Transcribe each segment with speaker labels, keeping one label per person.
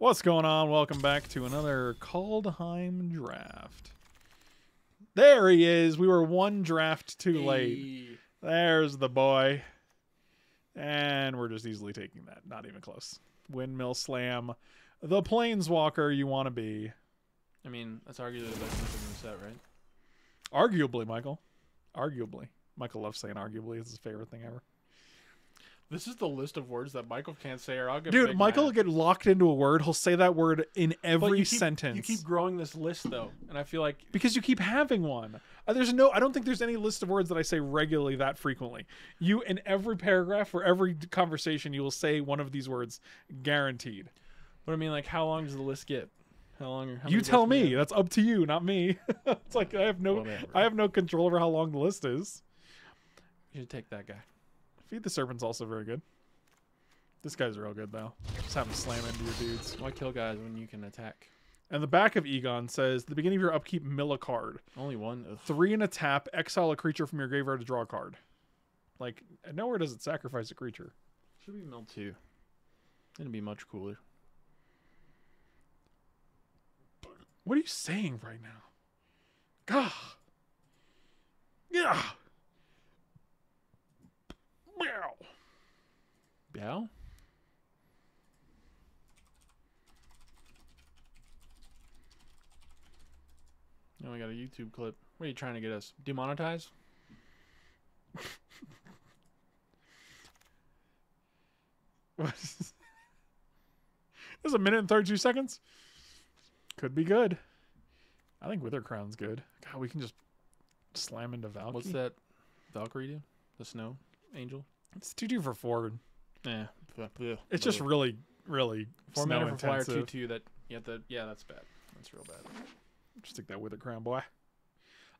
Speaker 1: What's going on? Welcome back to another Kaldheim draft. There he is. We were one draft too late. There's the boy. And we're just easily taking that. Not even close. Windmill Slam. The planeswalker you want to be.
Speaker 2: I mean, that's arguably the best thing in the set, right?
Speaker 1: Arguably, Michael. Arguably. Michael loves saying arguably. It's his favorite thing ever.
Speaker 2: This is the list of words that Michael can't say, or I'll get
Speaker 1: Dude, Michael will get locked into a word. He'll say that word in
Speaker 2: But
Speaker 1: every
Speaker 2: you keep,
Speaker 1: sentence.
Speaker 2: You keep growing this list though, and I feel like
Speaker 1: because you keep having one. Uh, there's no. I don't think there's any list of words that I say regularly that frequently. You in every paragraph or every conversation, you will say one of these words, guaranteed.
Speaker 2: What I mean, like, how long does the list get? How long? How
Speaker 1: you tell me. That's up to you, not me. it's like I have no.
Speaker 2: Whatever.
Speaker 1: I have no control over how long the list is.
Speaker 2: You should take that guy.
Speaker 1: Feed the serpent's also very good. This guy's real good though. Just have him slam into your dudes.
Speaker 2: Why kill guys when you can attack?
Speaker 1: And the back of Egon says, "The beginning of your upkeep, mill a card.
Speaker 2: Only one. Ugh.
Speaker 1: Three and a tap. Exile a creature from your graveyard to draw a card. Like nowhere does it sacrifice a creature.
Speaker 2: Should be mill two. It'd be much cooler.
Speaker 1: What are you saying right now? Gah. Yeah. Meow.
Speaker 2: Biao? Now we got a YouTube clip. What are you trying to get us? Demonetized?
Speaker 1: What is this? This is a minute and 32 seconds. Could be good. I think Wither Crown's good. God, we can just slam into Valkyrie.
Speaker 2: What's that Valkyrie do? The snow angel?
Speaker 1: It's 2 2 for four.
Speaker 2: Yeah.
Speaker 1: It's just really, really
Speaker 2: four
Speaker 1: snow
Speaker 2: mana for flyer two two. that you have to yeah, that's bad. That's real bad.
Speaker 1: Just take that Wither Crown, boy.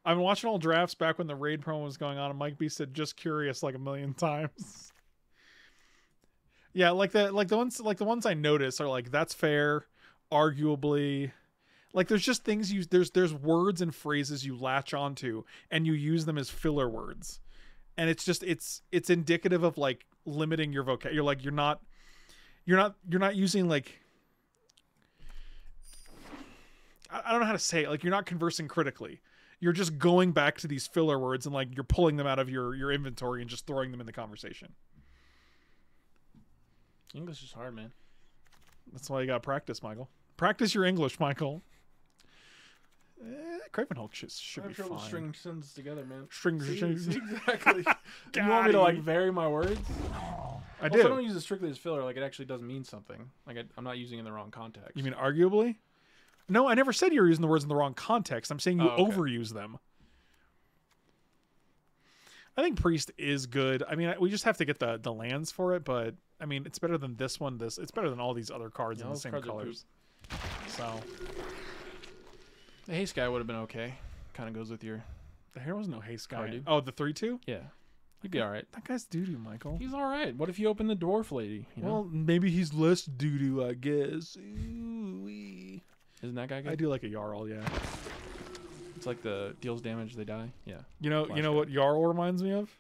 Speaker 1: I've been watching all drafts back when the raid promo was going on, and Mike B said just curious like a million times. yeah, like the like the ones like the ones I notice are like that's fair, arguably. Like there's just things you there's there's words and phrases you latch onto and you use them as filler words. And it's just it's it's indicative of like limiting your vocab. You're like you're not you're not you're not using like I I don't know how to say it. Like you're not conversing critically. You're just going back to these filler words and like you're pulling them out of your your inventory and just throwing them in the conversation.
Speaker 2: English is hard, man.
Speaker 1: That's why you got to practice, Michael. Practice your English, Michael. Eh, Craven Hulk should, should be fine.
Speaker 2: string sentences together, man.
Speaker 1: String-
Speaker 2: See, see, exactly. you want me to like vary my words?
Speaker 1: I
Speaker 2: Also, I
Speaker 1: do.
Speaker 2: don't use it strictly as filler. Like it actually does mean something. Like I, I'm not using it in the wrong context.
Speaker 1: You mean arguably? No, I never said you were using the words in the wrong context. I'm saying you
Speaker 2: Oh, okay.
Speaker 1: overuse them. I think Priest is good. I mean, we just have to get the the lands for it, but I mean, it's better than this one. This it's better than all these other cards
Speaker 2: Yeah,
Speaker 1: in the same colors. So
Speaker 2: the haste guy would have been okay. Kind of goes with your
Speaker 1: there was no haste guy.
Speaker 2: Dude.
Speaker 1: Oh, the three two.
Speaker 2: yeah. He'd be all right.
Speaker 1: That guy's doo doo, Michael.
Speaker 2: He's all right. What if you open the dwarf lady? You know?
Speaker 1: well, maybe he's less doo doo, I guess. Ooh-wee.
Speaker 2: isn't that guy good?
Speaker 1: I do like a Jarl, yeah.
Speaker 2: It's like the deals damage, they die. Yeah.
Speaker 1: You know, you know
Speaker 2: guy.
Speaker 1: what Jarl reminds me of?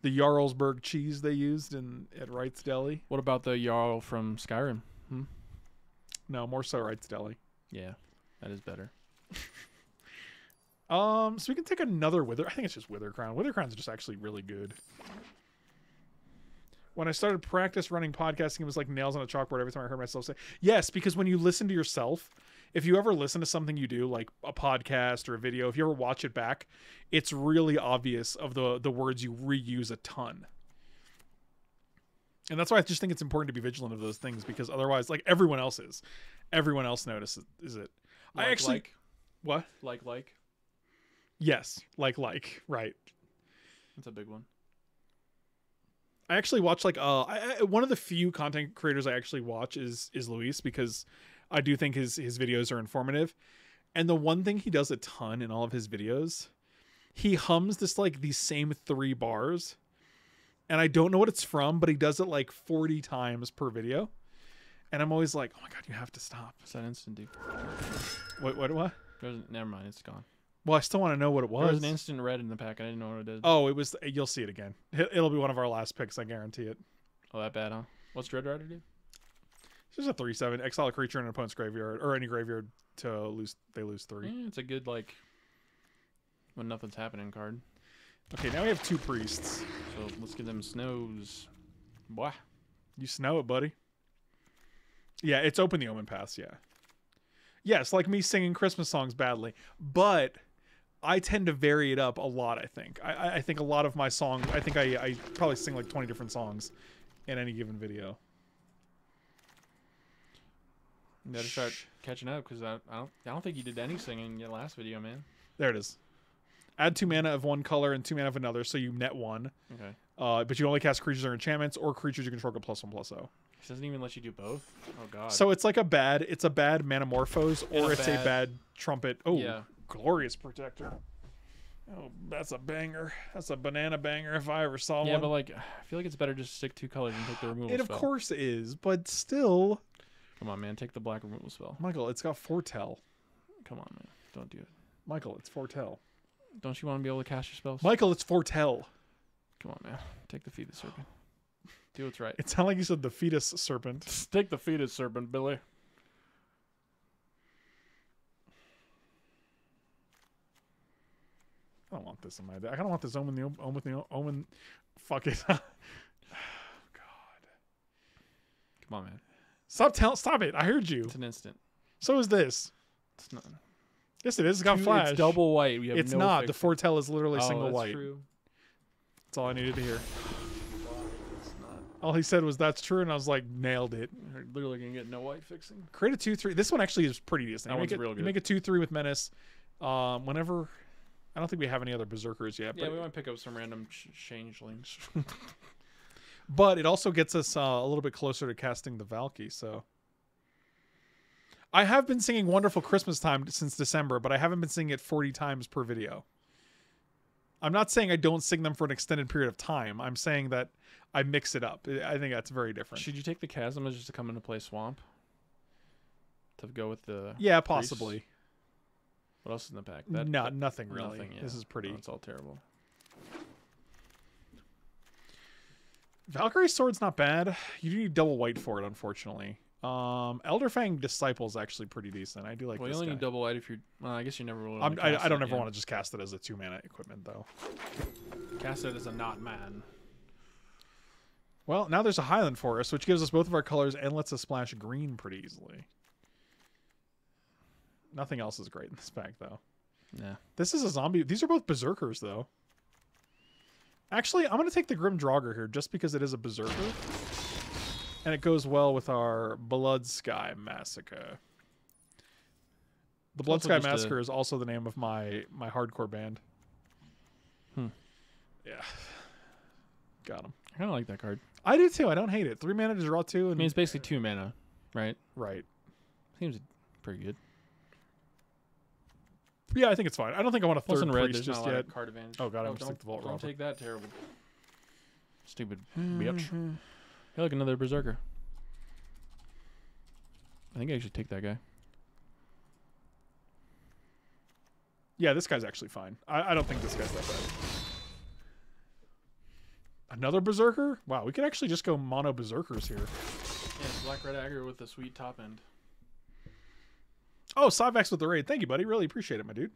Speaker 1: The Jarlsberg cheese they used in at Wright's Deli.
Speaker 2: What about the Jarl from Skyrim? Hmm?
Speaker 1: No, more so Wright's Deli.
Speaker 2: Yeah, that is better.
Speaker 1: Um, so we can take another Wither. I think it's just Wither Crown. Wither Crown's just actually really good. When I started practice running podcasting, it was like nails on a chalkboard every time I heard myself say yes. Because when you listen to yourself, if you ever listen to something you do, like a podcast or a video, if you ever watch it back, it's really obvious of the the words you reuse a ton. And that's why I just think it's important to be vigilant of those things because otherwise, like everyone else is, everyone else notices is it. I actually
Speaker 2: like,
Speaker 1: what?
Speaker 2: like, like.
Speaker 1: Yes, like like right.
Speaker 2: That's a big one.
Speaker 1: I actually watch like uh I, I, one of the few content creators I actually watch is is Luis because I do think his his videos are informative. And the one thing he does a ton in all of his videos, he hums this like these same three bars. And I don't know what it's from, but he does it like 40 times per video. And I'm always like, "Oh my god, you have to stop."
Speaker 2: What's that instant do?
Speaker 1: What what what?
Speaker 2: There's, never mind, it's gone.
Speaker 1: Well, I still want to know what it was.
Speaker 2: There
Speaker 1: was.
Speaker 2: an instant red in the pack. I didn't know what it did.
Speaker 1: oh, it was you'll see it again. It- It'll be one of our last picks, I guarantee it.
Speaker 2: Oh, that bad, huh? What's Dread Rider do?
Speaker 1: It's just a three seven. Exile a creature in an opponent's graveyard or any graveyard to lose. They lose three.
Speaker 2: Eh, it's a good like when nothing's happening card.
Speaker 1: Okay, now we have two priests.
Speaker 2: So let's give them snows. Boy.
Speaker 1: You snow it, buddy. Yeah, it's open the omen pass. Yeah. Yes, like me singing Christmas songs badly, but I tend to vary it up a lot. I think. I- I, think a lot of my songs. I think I, I probably sing like twenty different songs in any given video.
Speaker 2: You gotta start catching up because I, I don't I don't think you did any singing in your last video, man.
Speaker 1: There it is. Add two mana of one color and two mana of another, so you net one.
Speaker 2: Okay.
Speaker 1: Uh, but you only cast creatures or enchantments, or creatures you control get plus one plus zero.
Speaker 2: This doesn't even let you do both. Oh god.
Speaker 1: So it's like a bad. It's a bad Manamorphose, or
Speaker 2: a
Speaker 1: it's a
Speaker 2: bad-
Speaker 1: bad trumpet. Oh,
Speaker 2: Yeah.
Speaker 1: glorious protector. Oh, that's a banger. That's a banana banger if I ever saw
Speaker 2: yeah,
Speaker 1: one.
Speaker 2: but like I feel like it's better just to stick two colors and take the removal
Speaker 1: it of
Speaker 2: spell.
Speaker 1: course is, but still,
Speaker 2: Come on, man. Take the black removal spell.
Speaker 1: Michael, it's got foretell.
Speaker 2: Come on, man. Don't do it.
Speaker 1: Michael, it's foretell.
Speaker 2: Don't you want to be able to cast your spells?
Speaker 1: Michael, it's foretell.
Speaker 2: Come on, man. Take the feed the serpent. Do what's right.
Speaker 1: It sounded like you said the fetus serpent.
Speaker 2: Take the fetus serpent, Billy.
Speaker 1: I don't want this in my. I don't want this omen the omen the omen. Fuck it. Oh, God.
Speaker 2: Come on, man.
Speaker 1: Stop telling. stop it. I heard you.
Speaker 2: It's an instant.
Speaker 1: So is this.
Speaker 2: It's not.
Speaker 1: Yes, it is. It's got
Speaker 2: Two-
Speaker 1: flash.
Speaker 2: It's double white. We have
Speaker 1: It's
Speaker 2: no
Speaker 1: not. The
Speaker 2: fixing.
Speaker 1: foretell is literally
Speaker 2: oh,
Speaker 1: single
Speaker 2: that's
Speaker 1: white.
Speaker 2: True.
Speaker 1: That's all I needed to hear. All he said was that's true, and I was like, nailed it.
Speaker 2: We're literally gonna get no white fixing.
Speaker 1: Create a two three. This one actually is pretty decent.
Speaker 2: That
Speaker 1: you make
Speaker 2: one's
Speaker 1: it,
Speaker 2: real
Speaker 1: You make a two three with menace. Um, whenever I don't think we have any other berserkers yet,
Speaker 2: Yeah,
Speaker 1: but
Speaker 2: we might pick up some random ch- changelings.
Speaker 1: but it also gets us uh, a little bit closer to casting the Valki. So I have been singing "Wonderful Christmas Time" since December, but I haven't been singing it forty times per video. I'm not saying I don't sing them for an extended period of time. I'm saying that I mix it up. I think that's very different.
Speaker 2: Should you take the chasm as just to come into play swamp? To go with the
Speaker 1: yeah, possibly.
Speaker 2: what else is in the pack?
Speaker 1: no,
Speaker 2: that-
Speaker 1: nothing really.
Speaker 2: Nothing. Yeah.
Speaker 1: This is pretty.
Speaker 2: No, it's all terrible.
Speaker 1: Valkyrie sword's not bad. You do need double white for it, unfortunately. Um, Elderfang Disciple is actually pretty decent. I do like
Speaker 2: well, you only
Speaker 1: guy.
Speaker 2: need double white if you're. Well, I guess you never will.
Speaker 1: I'm, I, I don't ever want to just cast it as a two mana equipment though.
Speaker 2: to cast it as a not man.
Speaker 1: Well, now there's a Highland Forest, which gives us both of our colors and lets us splash green pretty easily. Nothing else is great in this pack though.
Speaker 2: Yeah.
Speaker 1: This is a zombie. These are both berserkers though. Actually, I'm gonna take the Grim Draugr here just because it is a berserker, and it goes well with our Blood Sky Massacre. The Blood Sky
Speaker 2: just a-
Speaker 1: Massacre is also the name of my my hardcore band.
Speaker 2: Hmm.
Speaker 1: Yeah, got him.
Speaker 2: I kind of like that card.
Speaker 1: I do too. I don't hate it. Three mana to draw two,
Speaker 2: I mean, it's basically two mana, right?
Speaker 1: right.
Speaker 2: Seems pretty good.
Speaker 1: Yeah, I think it's fine. I don't think I want a
Speaker 2: Plus
Speaker 1: third
Speaker 2: in red,
Speaker 1: priest just
Speaker 2: not a lot
Speaker 1: yet.
Speaker 2: card advantage.
Speaker 1: Oh, God, I almost
Speaker 2: don't,
Speaker 1: the Vault
Speaker 2: Don't
Speaker 1: Robber.
Speaker 2: take that terrible. Stupid bitch. Hey, look, another berserker. I think I should take that guy.
Speaker 1: Yeah, this guy's actually fine. I, I don't think this guy's that bad. Another berserker? Wow, we could actually just go mono berserkers here.
Speaker 2: Yeah, it's black red aggro with the sweet top end.
Speaker 1: Oh, Cyvex with the raid. Thank you, buddy. Really appreciate it, my dude.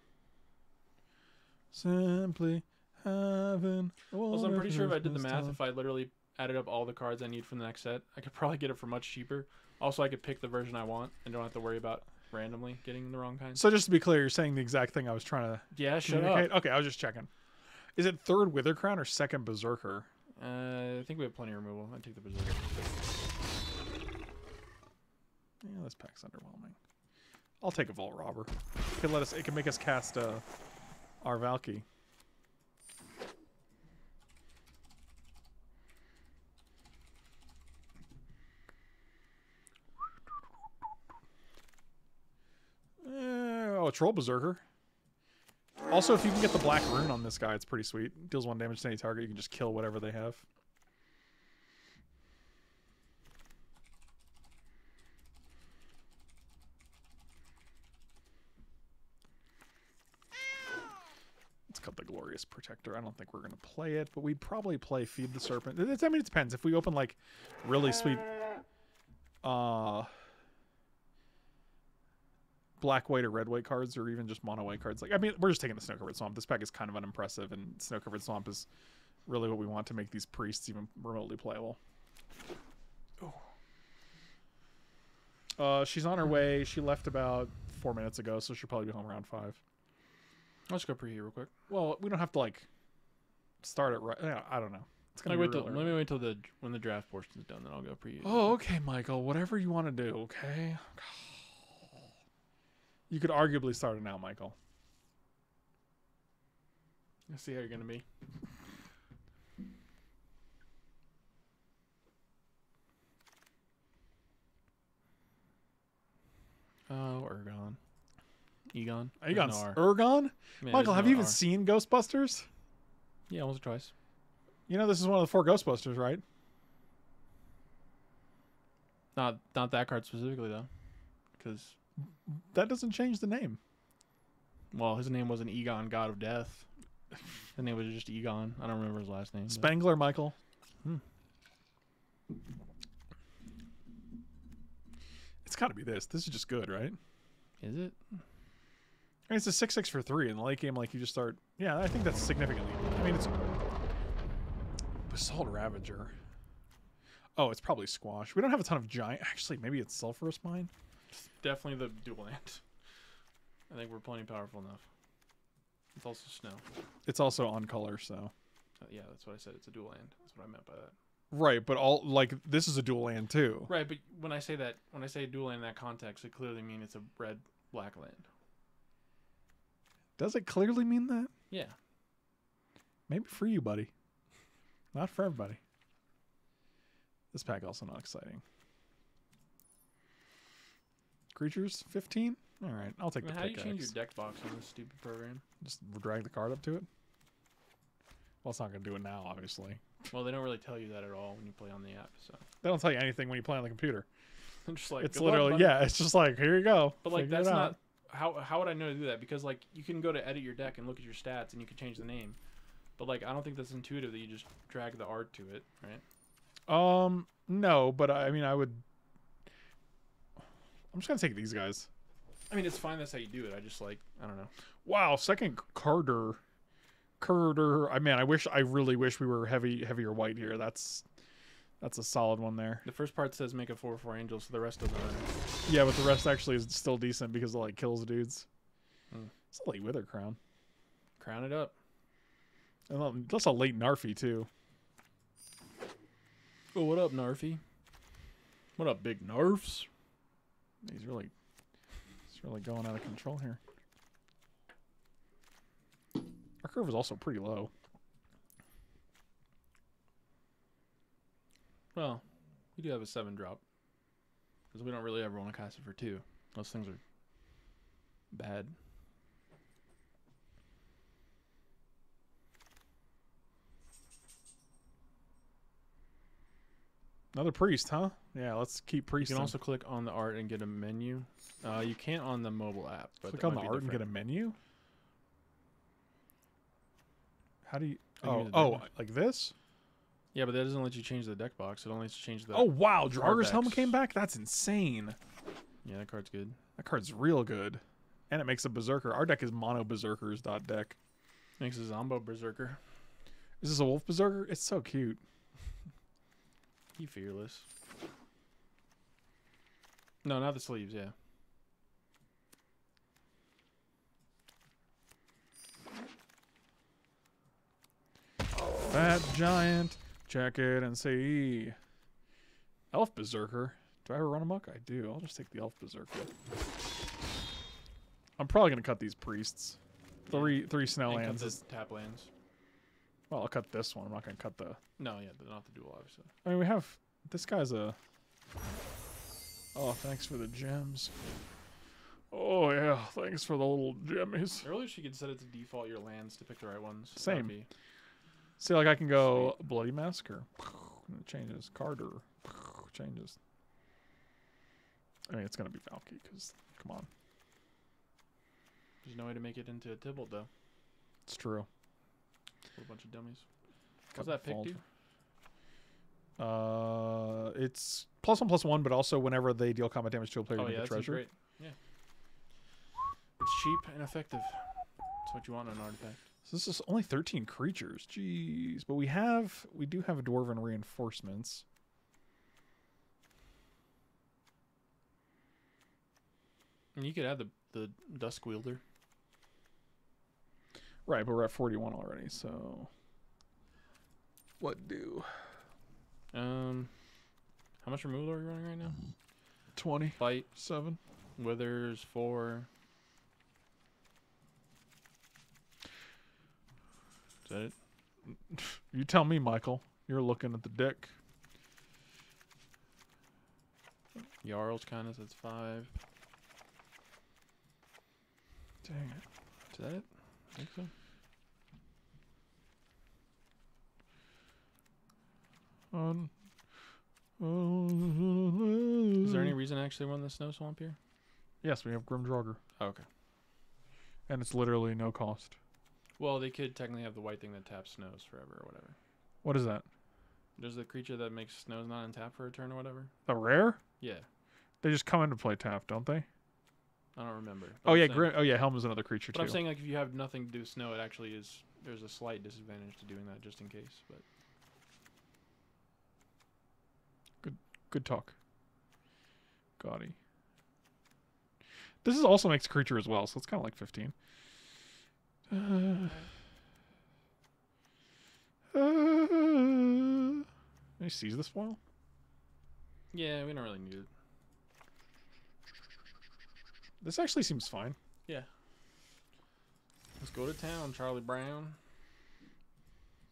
Speaker 1: Simply having.
Speaker 2: Also, I'm pretty sure if I did the math, if I literally added up all the cards I need from the next set, I could probably get it for much cheaper. Also, I could pick the version I want and don't have to worry about randomly getting the wrong kind.
Speaker 1: So just to be clear, you're saying the exact thing I was trying to
Speaker 2: Yeah, shut up.
Speaker 1: Okay, I was just checking. Is it third Wither Crown or second Berserker?
Speaker 2: Uh, I think we have plenty of removal. I take the berserker.
Speaker 1: Yeah, this pack's underwhelming. I'll take a Vault Robber. It can let us. It can make us cast uh, our Valki. Eh, oh, a Troll Berserker. Also, if you can get the Black Rune on this guy, it's pretty sweet. Deals one damage to any target. You can just kill whatever they have. It's called the Glorious Protector. I don't think we're gonna play it, but we'd probably play Feed the Serpent. It- it- I mean, it depends. If we open like really sweet. uh black white or red white cards or even just mono white cards. Like I mean, we're just taking the snow covered swamp. This pack is kind of unimpressive, and snow covered swamp is really what we want to make these priests even remotely playable. Uh, she's on her way. She left about four minutes ago, so she'll probably be home around five.
Speaker 2: Let's go preheat real quick.
Speaker 1: Well, we don't have to like start it right. I don't know. It's
Speaker 2: Let
Speaker 1: gonna
Speaker 2: me wait till let me wait till the when the draft portion's done, then I'll go preheat.
Speaker 1: Oh, okay, Michael. Whatever you want to do. Okay. You could arguably start it now, Michael.
Speaker 2: Let's see how you're gonna be. Oh, Ergon. Egon. There's
Speaker 1: Egon. Ergon.
Speaker 2: Yeah,
Speaker 1: Michael, have
Speaker 2: no
Speaker 1: you even
Speaker 2: R.
Speaker 1: seen Ghostbusters?
Speaker 2: Yeah, once or twice.
Speaker 1: You know this is one of the four Ghostbusters, right?
Speaker 2: Not not that card specifically though, because
Speaker 1: That doesn't change the name.
Speaker 2: well, his name wasn't Egon, God of Death. His name was just Egon. I don't remember his last name. but-
Speaker 1: Spengler, Michael.
Speaker 2: Hmm.
Speaker 1: It's got to be this. This is just good, right?
Speaker 2: Is it?
Speaker 1: I mean, it's a six six for three in the late game. Like you just start. Yeah, I think that's significantly. I mean, it's basalt ravager. Oh, it's probably squash. We don't have a ton of giant. Actually, maybe it's sulfurous mire.
Speaker 2: Definitely the dual land. I think we're plenty powerful enough. It's also snow.
Speaker 1: It's also on color, so
Speaker 2: Uh, yeah, that's what I said. It's a dual land. That's what I meant by that.
Speaker 1: right. But all like this is a dual land too.
Speaker 2: Right, but when I say that, when I say dual land in that context, it clearly means it's a red black land.
Speaker 1: Does it clearly mean that?
Speaker 2: Yeah.
Speaker 1: Maybe for you, buddy. Not for everybody. This pack also not exciting. Creatures, fifteen. All right, I'll take
Speaker 2: I mean,
Speaker 1: the
Speaker 2: how do you change your deck box on this stupid program?
Speaker 1: Just drag the card up to it. Well, it's not gonna do it now, obviously.
Speaker 2: Well, they don't really tell you that at all when you play on the app. So
Speaker 1: They don't tell you anything when you play on the computer.
Speaker 2: I'm just like
Speaker 1: it's
Speaker 2: "Good luck,
Speaker 1: literally yeah. It's just like here you go.
Speaker 2: But like that's not how how would I know to do that? Because like you can go to edit your deck and look at your stats and you can change the name. But like I don't think that's intuitive that you just drag the art to it, right?
Speaker 1: Um, no, but I mean, I would. I'm just gonna take these guys.
Speaker 2: I mean, it's fine. That's how you do it. I just like I don't know.
Speaker 1: Wow, second Carter. Carter. I mean, I wish. I really wish we were heavy, heavier white here. That's, that's a solid one there.
Speaker 2: The first part says make a four four angel, so the rest doesn't matter.
Speaker 1: Yeah, but the rest actually is still decent because it like kills dudes.
Speaker 2: Hmm.
Speaker 1: It's a late Wither Crown.
Speaker 2: Crown it up.
Speaker 1: And that's a late Narfi too.
Speaker 2: Oh, what up, Narfy? What up, big Narfs?
Speaker 1: He's really, he's really going out of control here. Our curve is also pretty low.
Speaker 2: Well, we do have a seven drop because we don't really ever want to cast it for two. Those things are bad.
Speaker 1: Another priest, huh? Yeah, let's keep
Speaker 2: You can also click on the art and get a menu. Uh, you can't on the mobile app, but
Speaker 1: click on the art and get a menu. How do you? Oh, oh, like this?
Speaker 2: Yeah, but that doesn't let you change the deck box. It only lets you change the.
Speaker 1: oh wow,
Speaker 2: card
Speaker 1: Draugr's helm came back. That's insane.
Speaker 2: yeah, that card's good.
Speaker 1: That card's real good, and it makes a berserker. Our deck is mono berserkers dot deck.
Speaker 2: Makes a Zombo Berserker.
Speaker 1: Is this a wolf berserker? It's so cute.
Speaker 2: He fearless. No, not the sleeves. Yeah.
Speaker 1: That giant. Check it and see. Elf berserker. Do I ever run amok? I do. I'll just take the elf berserker. I'm probably gonna cut these priests. Three three snow
Speaker 2: cut tap lands.
Speaker 1: Well, I'll cut this one. I'm not gonna cut the.
Speaker 2: No, yeah, not the dual, obviously.
Speaker 1: I mean, we have this guy's a. Oh, thanks for the gems. Oh yeah, thanks for the little gemmies.
Speaker 2: Earlier, she could set it to default your lands to pick the right ones.
Speaker 1: Same.
Speaker 2: be-
Speaker 1: See, like I can go bloody massacre, and it changes. Carter changes. I mean, it's gonna be Valki because come on,
Speaker 2: There's no way to make it into a Tibalt though.
Speaker 1: it's true.
Speaker 2: A bunch of dummies. What's that pick do?
Speaker 1: Uh, it's plus one plus one, but also whenever they deal combat damage to a player,
Speaker 2: Oh
Speaker 1: you
Speaker 2: yeah,
Speaker 1: get treasure.
Speaker 2: great. Yeah. It's cheap and effective. That's what you want in an artifact.
Speaker 1: So this is only 13 creatures. Jeez. But we have we do have dwarven reinforcements.
Speaker 2: And you could add the the dusk wielder.
Speaker 1: Right, but we're at 41 already, so what do?
Speaker 2: Um, how much removal are we running right now?
Speaker 1: 20,
Speaker 2: Fight
Speaker 1: 7.
Speaker 2: withers four. Is that it?
Speaker 1: You tell me, Michael. You're looking at the deck.
Speaker 2: Jarl's kind of that's five.
Speaker 1: Dang it.
Speaker 2: Is that it? I think so.
Speaker 1: On.
Speaker 2: Is there any um, reason to actually run the snow swamp here?
Speaker 1: Yes, we have Grim Draugr,
Speaker 2: Oh, okay.
Speaker 1: and it's literally no cost.
Speaker 2: Well, they could technically have the white thing that taps snows forever or whatever.
Speaker 1: What is that?
Speaker 2: There's the creature that makes snows not untap for a turn or whatever.
Speaker 1: A rare?
Speaker 2: Yeah,
Speaker 1: They just come into play tap, don't they?
Speaker 2: I don't remember. But
Speaker 1: Oh
Speaker 2: I'm
Speaker 1: yeah,
Speaker 2: saying-
Speaker 1: Grim. Oh yeah, Helm is another creature
Speaker 2: But
Speaker 1: too.
Speaker 2: I'm saying like if you have nothing to do with snow, it actually is. There's a slight disadvantage to doing that just in case. But
Speaker 1: Good talk. Gaudy. This is also makes creature as well, so it's kind of like 15. Uh, uh, can you seize this foil?
Speaker 2: yeah, we don't really need it.
Speaker 1: This actually seems fine. Yeah.
Speaker 2: Let's go to town, Charlie Brown.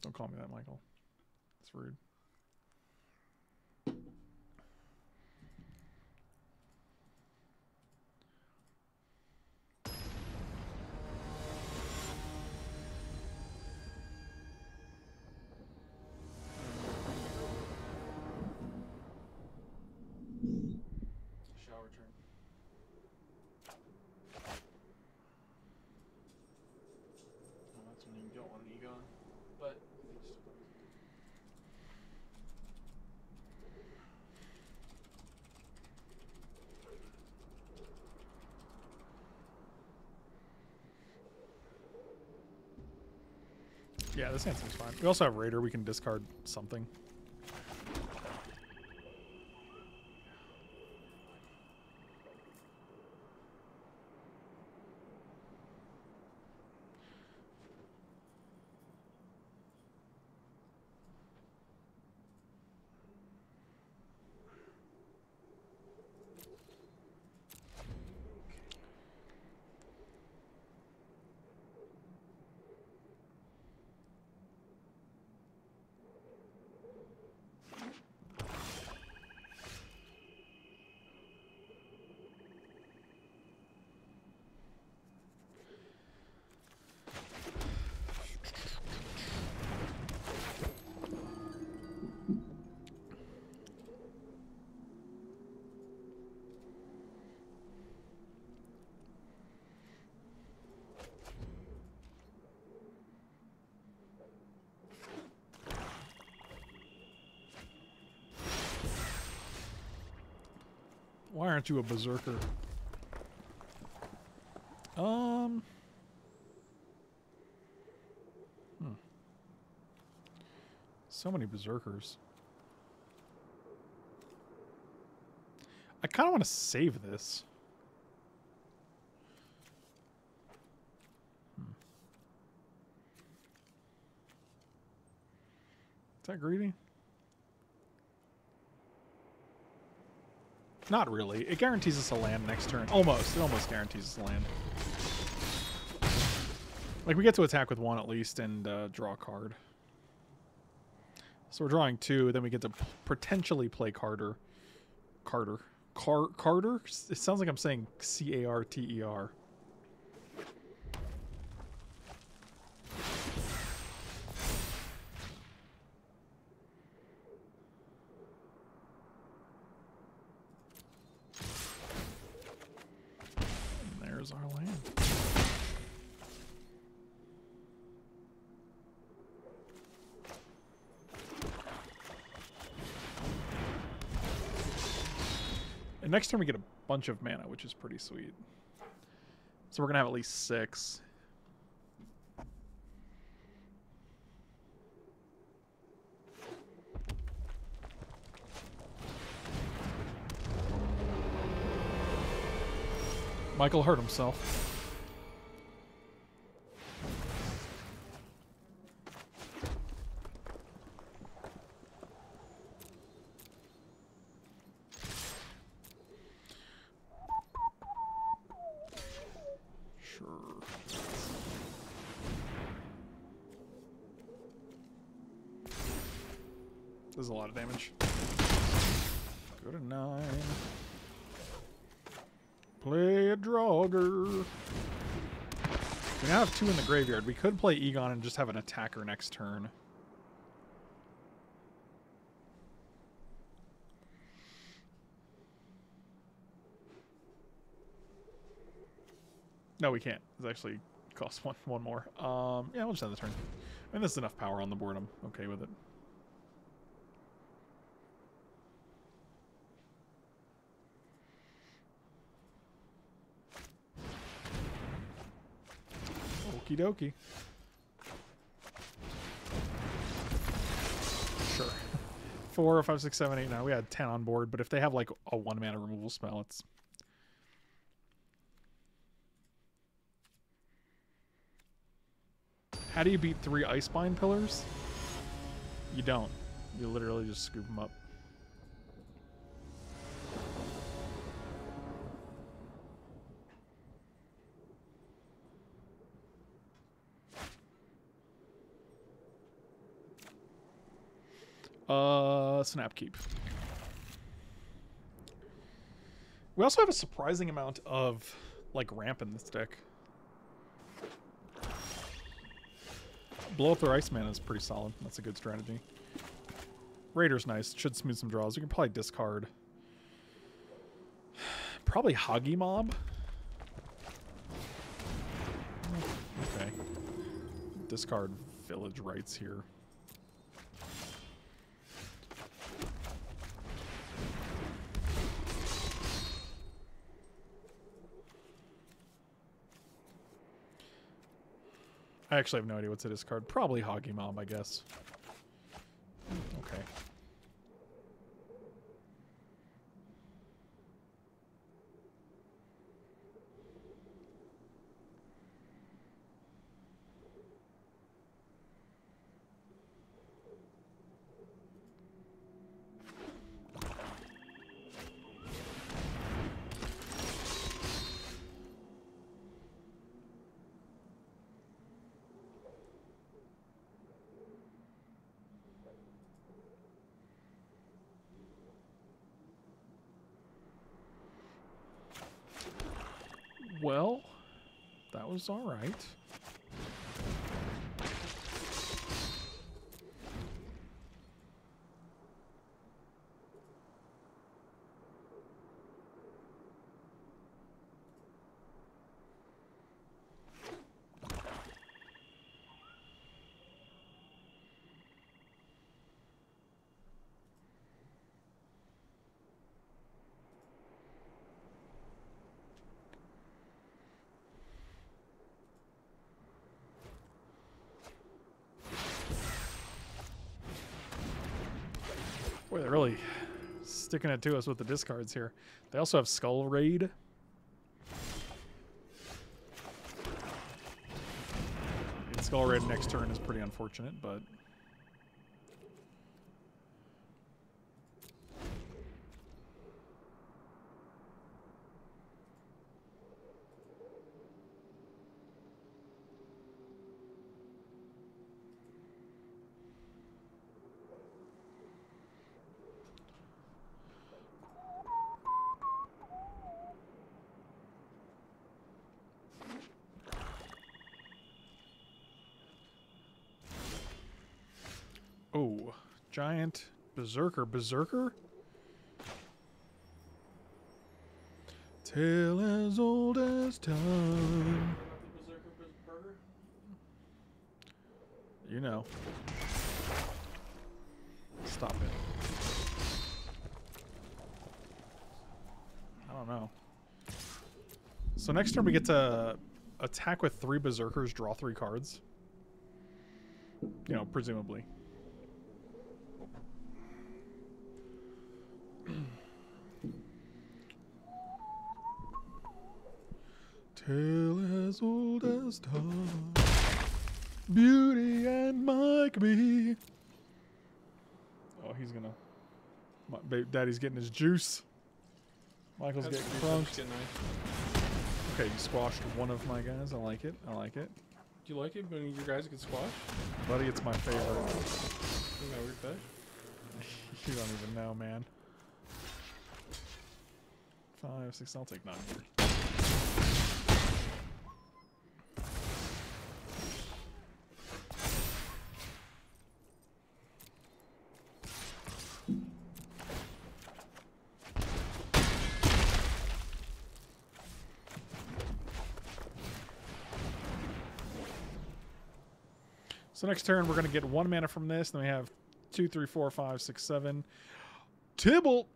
Speaker 1: Don't call me that, Michael. It's rude. Yeah, this hand seems fine. We also have Raider. We can discard something. Why aren't you a berserker? Um. Hmm. So many berserkers. I kind of want to save this. Hmm. Is that greedy? Not really. It guarantees us a land next turn. Almost. It almost guarantees us a land. Like, we get to attack with one at least and uh, draw a card. So we're drawing two, then we get to potentially play Carter. Carter. Car Carter? It sounds like I'm saying C A R T E R. And there's our land. next turn we get a bunch of mana, which is pretty sweet. So we're gonna have at least six. Michael hurt himself. Sure. This is a lot of damage. Go to nine. Play a Draugr. We now have two in the graveyard. We could play Egon and just have an attacker next turn. No, we can't. It actually costs one one more. Um, yeah, we'll just end the turn. I mean, there's enough power on the board. I'm okay with it. Okie dokie. Sure. Four, five, six, seven, eight. Now we had ten on board, but if they have like a one mana removal spell, it's How do you beat three Icebind pillars? You don't. You literally just scoop them up. Uh, snap keep. We also have a surprising amount of like ramp in this deck. Blow up their Iceman is pretty solid. That's a good strategy. Raider's nice. Should smooth some draws. You can probably discard. Probably Hagi Mob. Okay. Discard Village Rites here. Actually have no idea what's a discard. Probably Hagi Mob, I guess. Okay. Well, all right. Really sticking it to us with the discards here. They also have Skull Raid. And Skull Raid next turn is pretty unfortunate, but oh, giant berserker, berserker. Tale as old as time. You know. Stop it. I don't know. So next turn we get to attack with three berserkers, draw three cards. You know, presumably. Tale as old as time. Beauty and Mike B. Oh, he's gonna. My baby daddy's getting his juice. Michael's
Speaker 2: That's
Speaker 1: getting
Speaker 2: pretty
Speaker 1: crunked. Okay, you squashed one of my guys. I like it. I like it.
Speaker 2: Do you like it when your guys get squashed?
Speaker 1: Buddy, it's my favorite.
Speaker 2: Isn't that weird fetish?
Speaker 1: you don't even know, man. Five, six, I'll take nine So next turn, we're going to get one mana from this. Then we have two, three, four, five, six, seven. Tibble.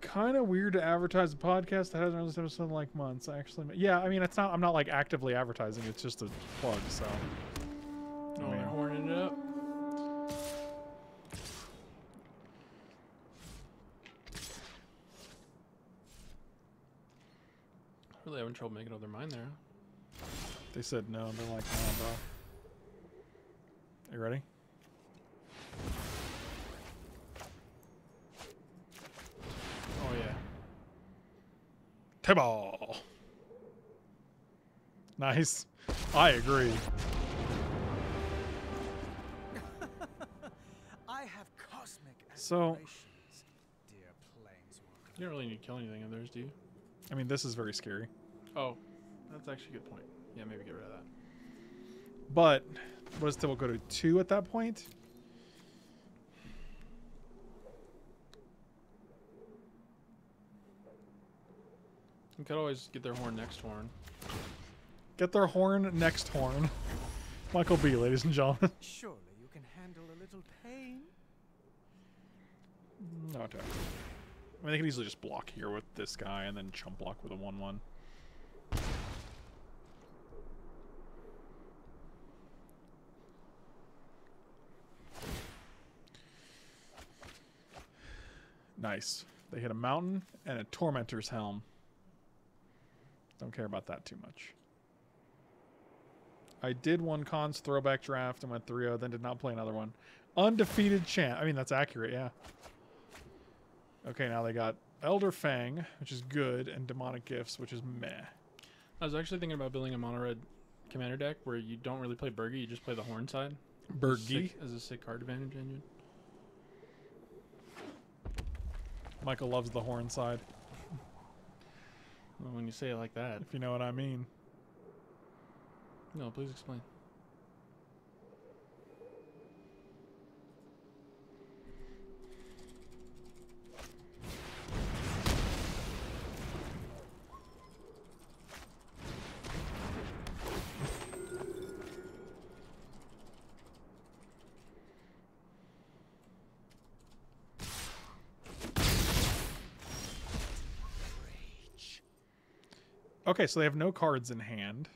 Speaker 1: Kind of weird to advertise a podcast that hasn't released an episode in like months. Actually, yeah. I mean, it's not. I'm not like actively advertising. It's just a plug. So.
Speaker 2: It up. Really having trouble making up their mind there.
Speaker 1: They said no. They're like, nah, bro. You ready?
Speaker 2: Oh yeah.
Speaker 1: Tibble. Nice. I agree. So-
Speaker 3: aspirations, dear planeswalker.
Speaker 2: You don't really need to kill anything of theirs, do you?
Speaker 1: I mean, this is very scary.
Speaker 2: Oh, that's actually a good point. Yeah, maybe get rid of that.
Speaker 1: But what does Tibble go to? Two at that point?
Speaker 2: You could always get their horn next horn.
Speaker 1: Get their horn next horn. Michael B, ladies and gentlemen.
Speaker 3: Surely you can handle a little pain.
Speaker 1: No attack. I mean, they can easily just block here with this guy and then chump block with a 1 1. Nice. They hit a mountain and a tormentor's helm. Don't care about that too much. I did one cons throwback draft and went 3 0, then did not play another one. Undefeated champ. I mean, that's accurate, yeah. Okay, now they got Elder Fang, which is good, and Demonic Gifts, which is meh.
Speaker 2: I was actually thinking about building a mono red commander deck where you don't really play Birgi, you just play the horn side. Sick- As a sick card advantage engine.
Speaker 1: Michael loves the horn side,
Speaker 2: Well, when you say it like that.
Speaker 1: if you know what I mean.
Speaker 2: No, please explain.
Speaker 1: Okay, so they have no cards in hand.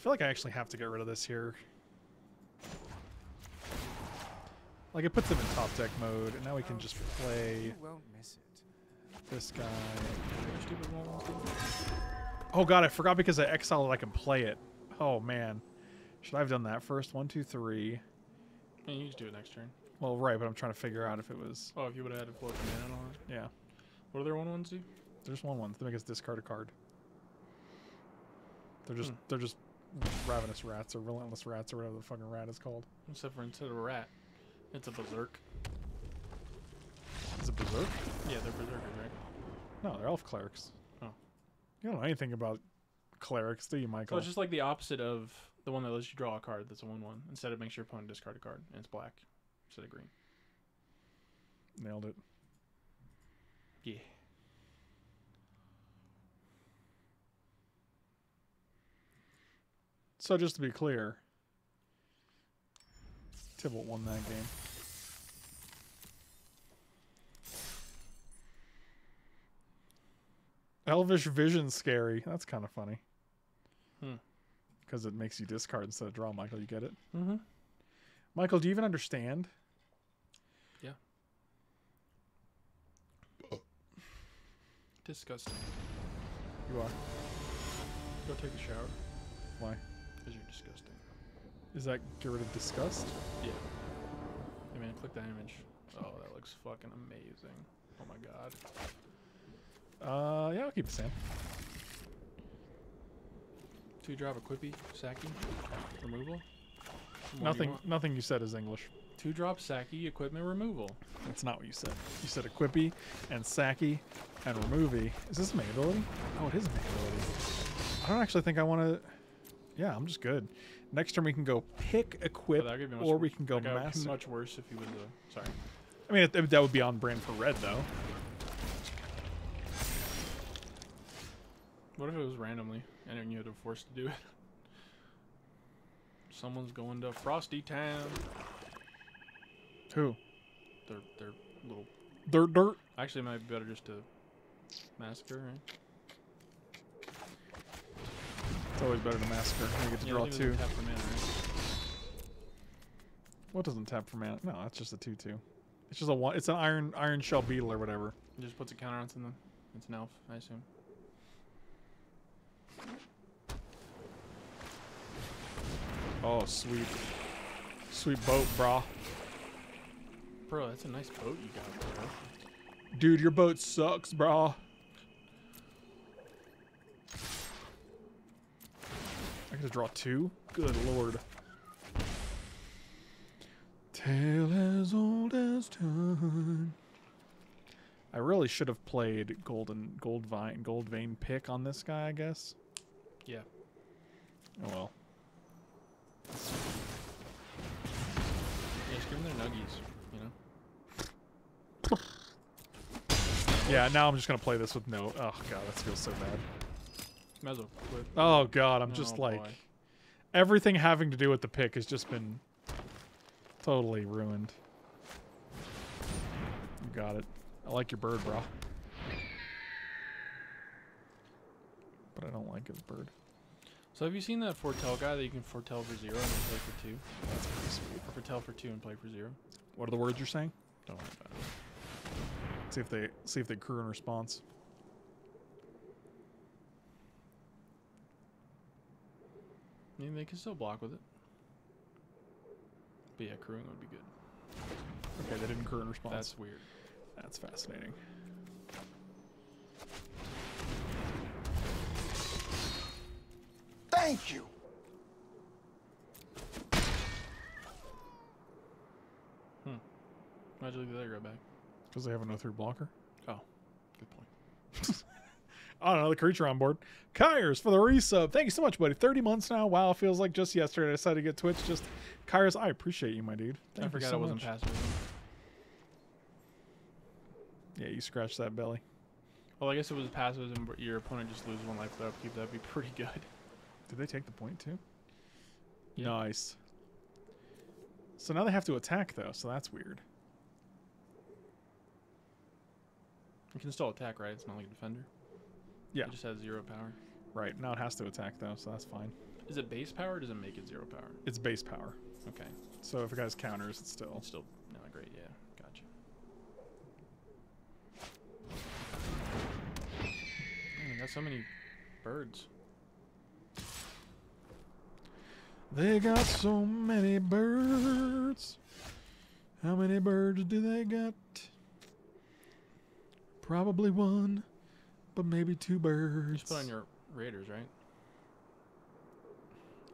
Speaker 1: I feel like I actually have to get rid of this here. Like it puts them in top deck mode, and now we can just play
Speaker 3: You won't miss it.
Speaker 1: this guy.
Speaker 2: Stupid walls, dude.
Speaker 1: Oh god, I forgot because I exiled I can play it. Oh man. Should I have done that first? One, two, three.
Speaker 2: You just do it next turn.
Speaker 1: Well, right, but I'm trying to figure out if it was.
Speaker 2: Oh, if you would have had to float the mana on that.
Speaker 1: Yeah,
Speaker 2: What do their one ones do?
Speaker 1: there's one one. They make us discard a card. They're just
Speaker 2: Hmm.
Speaker 1: they're just ravenous rats or relentless rats or whatever the fucking rat is called.
Speaker 2: Except for instead of a rat, it's a berserk.
Speaker 1: Is it berserk?
Speaker 2: Yeah, they're berserkers, right?
Speaker 1: No, they're elf clerics. You don't know anything about clerics, do you, Michael?
Speaker 2: So it's just like the opposite of the one that lets you draw a card that's a 1 1. Instead, it makes your opponent discard a card, and it's black instead of green.
Speaker 1: Nailed it.
Speaker 2: Yeah.
Speaker 1: So just to be clear, Tibalt won that game. Elvish Vision scary. That's kind of funny.
Speaker 2: Hmm.
Speaker 1: Because it makes you discard instead of draw, Michael. You get it?
Speaker 2: Mm-hmm.
Speaker 1: Michael, do you even understand? Yeah.
Speaker 2: Disgusting.
Speaker 1: You are.
Speaker 2: Go take a shower.
Speaker 1: Why?
Speaker 2: Because you're disgusting.
Speaker 1: Is that get rid of disgust?
Speaker 2: Yeah. Hey man, click that image. Oh, that looks fucking amazing. Oh my god.
Speaker 1: Uh, yeah, I'll keep it same.
Speaker 2: Two drop equippy, Saki, removal. Do you
Speaker 1: Nothing, nothing you said is English.
Speaker 2: Two drop Saki, equipment removal.
Speaker 1: That's not what you said. You said equippy and Saki and removey. Is this a main ability? Oh, it is a main ability. I don't actually think I want to. Yeah, I'm just good. Next turn we can go pick, equip,
Speaker 2: But that could be much
Speaker 1: or we can go
Speaker 2: be
Speaker 1: master.
Speaker 2: much worse if you was a. Sorry.
Speaker 1: I mean, it, that would be on brand for red though.
Speaker 2: What if it was randomly and you had to force to do it? Someone's going to Frosty Town.
Speaker 1: Who?
Speaker 2: They're they're little.
Speaker 1: Dirt, dirt.
Speaker 2: Actually, it might be better just to massacre, right?
Speaker 1: It's always better to massacre. You get to
Speaker 2: Yeah,
Speaker 1: draw
Speaker 2: I think it
Speaker 1: two.
Speaker 2: tap for mana, right?
Speaker 1: What doesn't tap for mana? No, that's just a two-two. It's just a one. It's an iron iron shell beetle or whatever.
Speaker 2: It just puts a counter on something. It's an elf, I assume.
Speaker 1: Oh, sweet, sweet boat, brah.
Speaker 2: Bro, that's a nice boat you got, bro.
Speaker 1: Dude, your boat sucks, brah. I get to draw two? Good lord. Tale as old as time. I really should have played golden gold vine Goldvein Pick on this guy, I guess.
Speaker 2: Yeah.
Speaker 1: Oh well.
Speaker 2: Yeah, just give them their nuggies, you know?
Speaker 1: Yeah, now I'm just gonna play this with no oh god, that feels so bad.
Speaker 2: Might as well quit.
Speaker 1: Oh god, I'm just
Speaker 2: Oh,
Speaker 1: like
Speaker 2: boy.
Speaker 1: everything having to do with the pick has just been totally ruined. You got it. I like your bird, bro. But I don't like his bird.
Speaker 2: So have you seen that foretell guy that you can foretell for zero and then play for two?
Speaker 1: That's pretty sweet.
Speaker 2: Or foretell for two and play for zero?
Speaker 1: What are the words you're saying?
Speaker 2: Don't worry about it.
Speaker 1: See if they see if they crew in response.
Speaker 2: I mean, they can still block with it. But yeah, crewing would be good.
Speaker 1: Okay, they didn't crew in response.
Speaker 2: That's weird.
Speaker 1: That's fascinating.
Speaker 4: Thank you. Hmm.
Speaker 2: Why'd you leave the aggro back?
Speaker 1: Because they have a no through blocker.
Speaker 2: Oh, good point.
Speaker 1: I don't know, the creature on board. Kyers for the resub. Thank you so much, buddy. 30 months now. Wow, feels like just yesterday I decided to get Twitch. Just Kyers, I appreciate you, my dude. Thank
Speaker 2: I
Speaker 1: you
Speaker 2: forgot
Speaker 1: so
Speaker 2: it wasn't
Speaker 1: much.
Speaker 2: passive.
Speaker 1: Yeah, you scratched that belly.
Speaker 2: Well, I guess it was passive and your opponent just loses one life without Keep That'd be pretty good.
Speaker 1: Did they take the point too?
Speaker 2: Yeah.
Speaker 1: Nice. So now they have to attack though, so that's weird.
Speaker 2: You can still attack, right? It's not like a defender.
Speaker 1: Yeah.
Speaker 2: It just has zero power.
Speaker 1: Right. Now it has to attack though, so that's fine.
Speaker 2: Is it base power or does it make it zero power?
Speaker 1: It's base power.
Speaker 2: Okay.
Speaker 1: So if it has counters, it's still
Speaker 2: It's still not great, yeah. Gotcha. Man, they got so many birds.
Speaker 1: They got so many birds. How many birds do they got? Probably one, but maybe two birds.
Speaker 2: Just put on your raiders, right?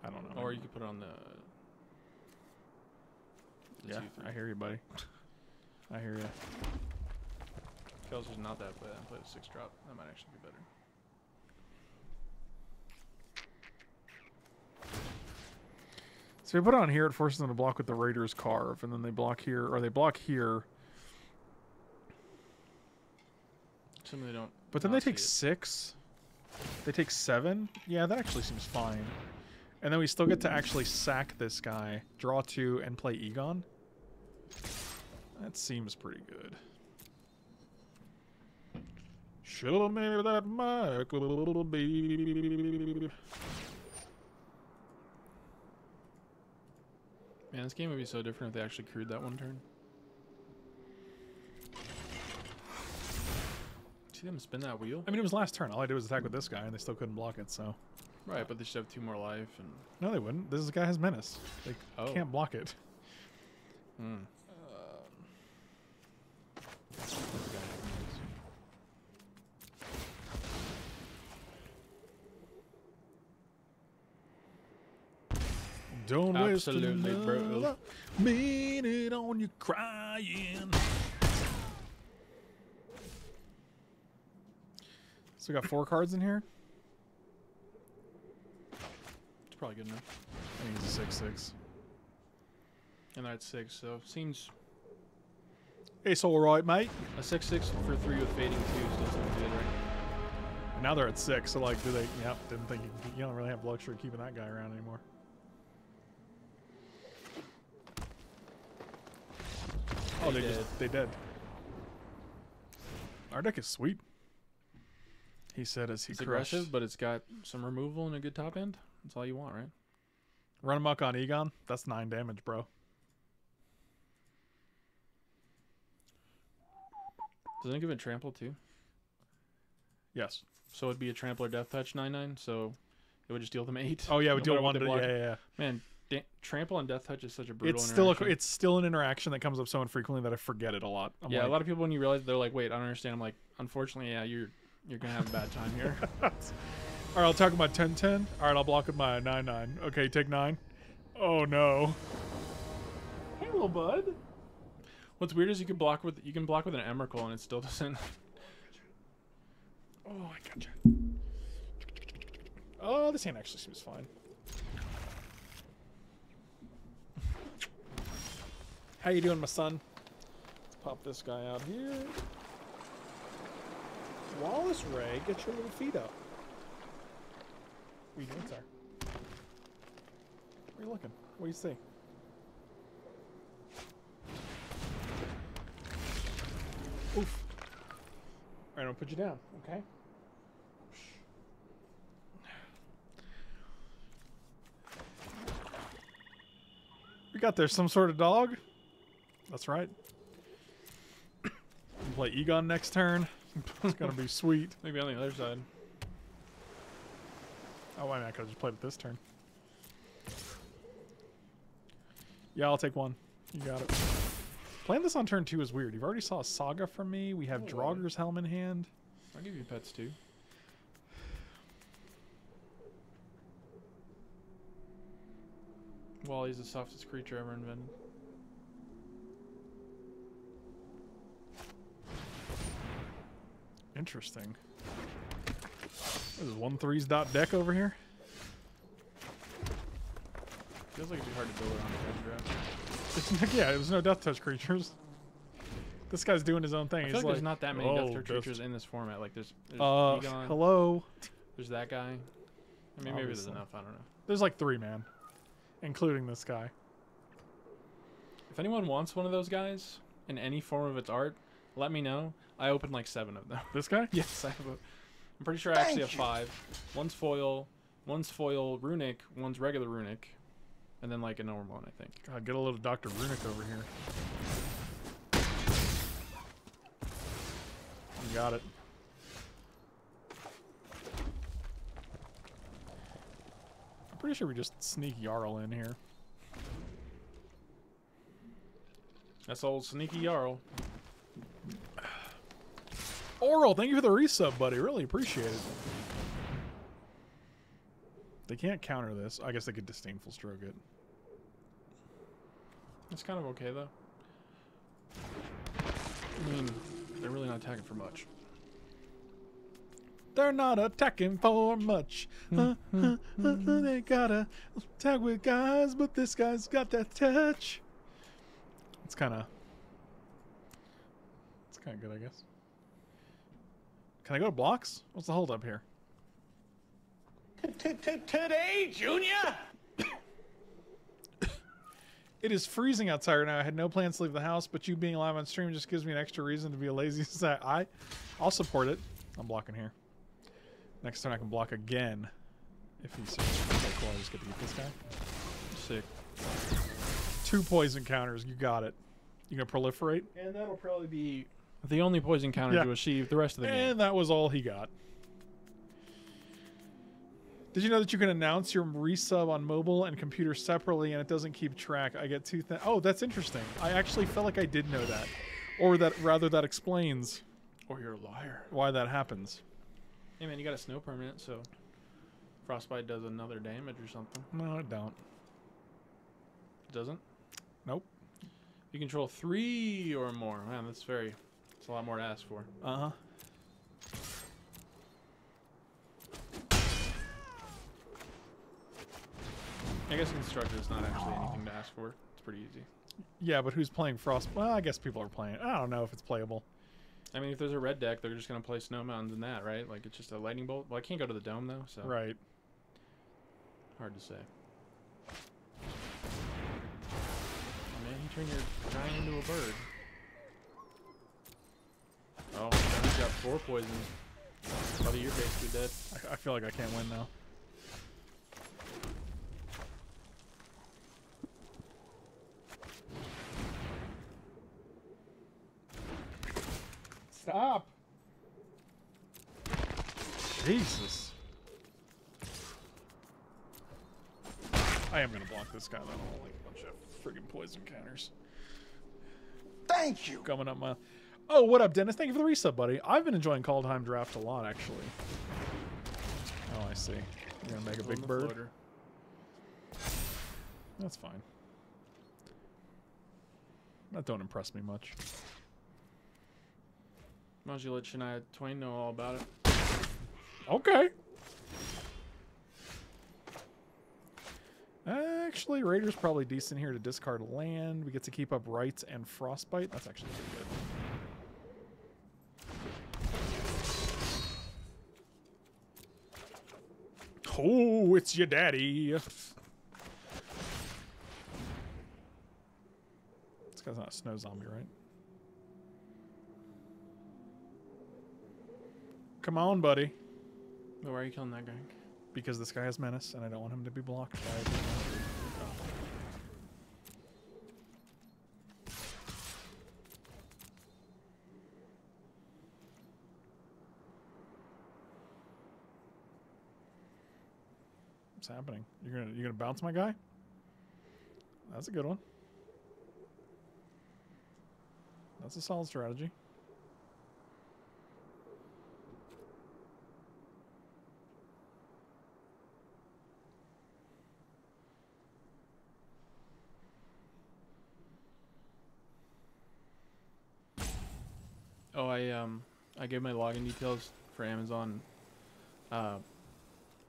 Speaker 1: I don't know.
Speaker 2: Or you could put on the. the
Speaker 1: Yeah. I hear you, buddy. I hear you.
Speaker 2: Kills is not that bad. I played a six drop. That might actually be better.
Speaker 1: So we put it on here, it forces them to block with the Raiders' Karve, and then they block here, or they block here,
Speaker 2: Something they don't.
Speaker 1: but then they take
Speaker 2: it.
Speaker 1: six. They take seven. Yeah, that actually seems fine. And then we still get to actually sack this guy, draw two, and play Egon. That seems pretty good. Show me that mic, little baby.
Speaker 2: Man, this game would be so different if they actually crewed that one turn. See them spin that wheel?
Speaker 1: I mean, it was last turn. All I did was attack with this guy, and they still couldn't block it. So
Speaker 2: Right, but they should have two more life and.
Speaker 1: no, they wouldn't. This guy has menace. They
Speaker 2: Oh.
Speaker 1: can't block it.
Speaker 2: Hmm.
Speaker 1: Don't
Speaker 2: Absolutely,
Speaker 1: waste
Speaker 2: bro.
Speaker 1: another minute on you crying. So we got four cards in here.
Speaker 2: It's probably good enough.
Speaker 1: I think it's a six six.
Speaker 2: And they're at six, so seems
Speaker 1: It's all right, mate.
Speaker 2: a six six for three with fading two still seems good, right?
Speaker 1: And now they're at six. So like, do they? Yep. Didn't think you, you don't really have luxury keeping that guy around anymore. Oh,
Speaker 2: They
Speaker 1: just they did. Our deck is sweet. He said as he
Speaker 2: It's
Speaker 1: crushed.
Speaker 2: aggressive, but it's got some removal and a good top end. That's all you want, right?
Speaker 1: Run amok on Egon. That's nine damage, bro.
Speaker 2: Doesn't it give it trample too?
Speaker 1: Yes.
Speaker 2: So it'd be a trample or death touch nine nine. So it would just deal them eight.
Speaker 1: Oh yeah, we
Speaker 2: no
Speaker 1: deal one. To,
Speaker 2: block.
Speaker 1: yeah, yeah, yeah.
Speaker 2: Man, da- trample and death touch is such a brutal.
Speaker 1: It's still a, it's still an interaction that comes up so infrequently that I forget it a lot. I'm
Speaker 2: yeah.
Speaker 1: like,
Speaker 2: a lot of people when you realize they're like, wait, I don't understand. I'm like, unfortunately, yeah, you're you're gonna have a bad time here.
Speaker 1: All right, I'll talk about 10 10. All right, I'll block with my 9 9. Okay, take 9. Oh no.
Speaker 2: hey, little bud. What's weird is you can block with you can block with an Emrakul and it still doesn't.
Speaker 1: Oh, I gotcha. Oh, this hand actually seems fine. How you doing, my son? Let's pop this guy out here. Wallace Ray, get your little feet up. What are you doing, sir? Where are you looking? What do you see? Oof. All right, I'm gonna put you down, okay? We got there some sort of dog. That's right. Play Egon next turn. It's gonna be sweet.
Speaker 2: Maybe on the other side.
Speaker 1: Oh, I mean, I could have just played it this turn. Yeah, I'll take one. You got it. Playing this on turn two is weird. You've already saw a Saga from me. We have
Speaker 2: Oh,
Speaker 1: Helm in hand.
Speaker 2: I'll give you pets too. Wally's the softest creature ever invented.
Speaker 1: Interesting. This is one threes dot deck over here.
Speaker 2: Feels like it'd be hard to build around a death draft.
Speaker 1: yeah, there's no death touch creatures. This guy's doing his own thing.
Speaker 2: I feel like,
Speaker 1: like,
Speaker 2: there's not that many
Speaker 1: "Oh,
Speaker 2: death touch creatures in this format. Like there's, there's
Speaker 1: Uh,
Speaker 2: Egon,
Speaker 1: hello.
Speaker 2: there's that guy. I mean, maybe there's enough. I don't know.
Speaker 1: There's like three man, including this guy.
Speaker 2: If anyone wants one of those guys in any form of its art, let me know. I opened like seven of them.
Speaker 1: This guy?
Speaker 2: yes, I have. A, I'm pretty sure I actually have five. One's foil, one's foil runic, one's regular runic, and then like a normal one, I think.
Speaker 1: God, get a little Dr. Runic over here. You got it. I'm pretty sure we just sneak Jarl in here.
Speaker 2: That's old sneaky Jarl.
Speaker 1: Oral, thank you for the resub, buddy. Really appreciate it. They can't counter this. I guess they could disdainful stroke it.
Speaker 2: It's kind of okay though. I mean, they're really not attacking for much.
Speaker 1: They're not attacking for much. Uh, uh, uh, they gotta attack with guys, but this guy's got that touch. It's kind of. It's kind of good, I guess. Can I go to blocks? What's the hold up here?
Speaker 4: Today, Junior?
Speaker 1: It is freezing outside right now. I had no plans to leave the house, but you being live on stream just gives me an extra reason to be a lazy sack. I, I'll support it. I'm blocking here. Next turn I can block again. If he's serious. Okay, cool. I just get to eat this guy.
Speaker 2: Sick.
Speaker 1: Two poison counters. You got it. You gonna proliferate?
Speaker 2: And that'll probably be the only poison counter
Speaker 1: Yeah.
Speaker 2: to achieve the rest of the game.
Speaker 1: And that was all he got. Did you know that you can announce your resub on mobile and computer separately and it doesn't keep track? I get two things. Oh, that's interesting. I actually felt like I did know that. Or that rather that explains
Speaker 2: Or you're a liar.
Speaker 1: why that happens.
Speaker 2: Hey man, you got a snow permanent, so frostbite does another damage or something.
Speaker 1: No, I don't.
Speaker 2: It doesn't?
Speaker 1: Nope.
Speaker 2: You control three or more. Man, that's very. It's a lot more to ask for.
Speaker 1: Uh huh.
Speaker 2: I guess constructed is not actually anything to ask for. It's pretty easy.
Speaker 1: Yeah, but who's playing Frost? Well, I guess people are playing. I don't know if it's playable.
Speaker 2: I mean, if there's a red deck, they're just gonna play snow mountains in that, right? Like it's just a lightning bolt. Well, I can't go to the dome though, so
Speaker 1: Right.
Speaker 2: hard to say. Oh man, you turn your giant into a bird. Oh, now he's got four poisons. Buddy, you're basically dead.
Speaker 1: I, I feel like I can't win now. Stop. Jesus. I am gonna block this guy. though. I don't like a bunch of friggin' poison counters
Speaker 4: Thank you.
Speaker 1: coming up my. Oh, what up, Dennis? Thank you for the resub, buddy. I've been enjoying Kaldheim Draft a lot, actually. Oh, I see. You're gonna make a big bird.
Speaker 2: floater.
Speaker 1: That's fine. That don't impress me much.
Speaker 2: Why don't you let Shania Twain know all about it?
Speaker 1: Okay. Actually, Raider's probably decent here to discard land. We get to keep up Rites and frostbite. That's actually pretty good. Oh, it's your daddy. This guy's not a snow zombie, right? Come on, buddy.
Speaker 2: But why are you killing that guy?
Speaker 1: Because this guy has menace, and I don't want him to be blocked by it. What's happening? You're gonna you're gonna bounce my guy? That's a good one. That's a solid strategy.
Speaker 2: Oh, I um, I gave my login details for Amazon, uh,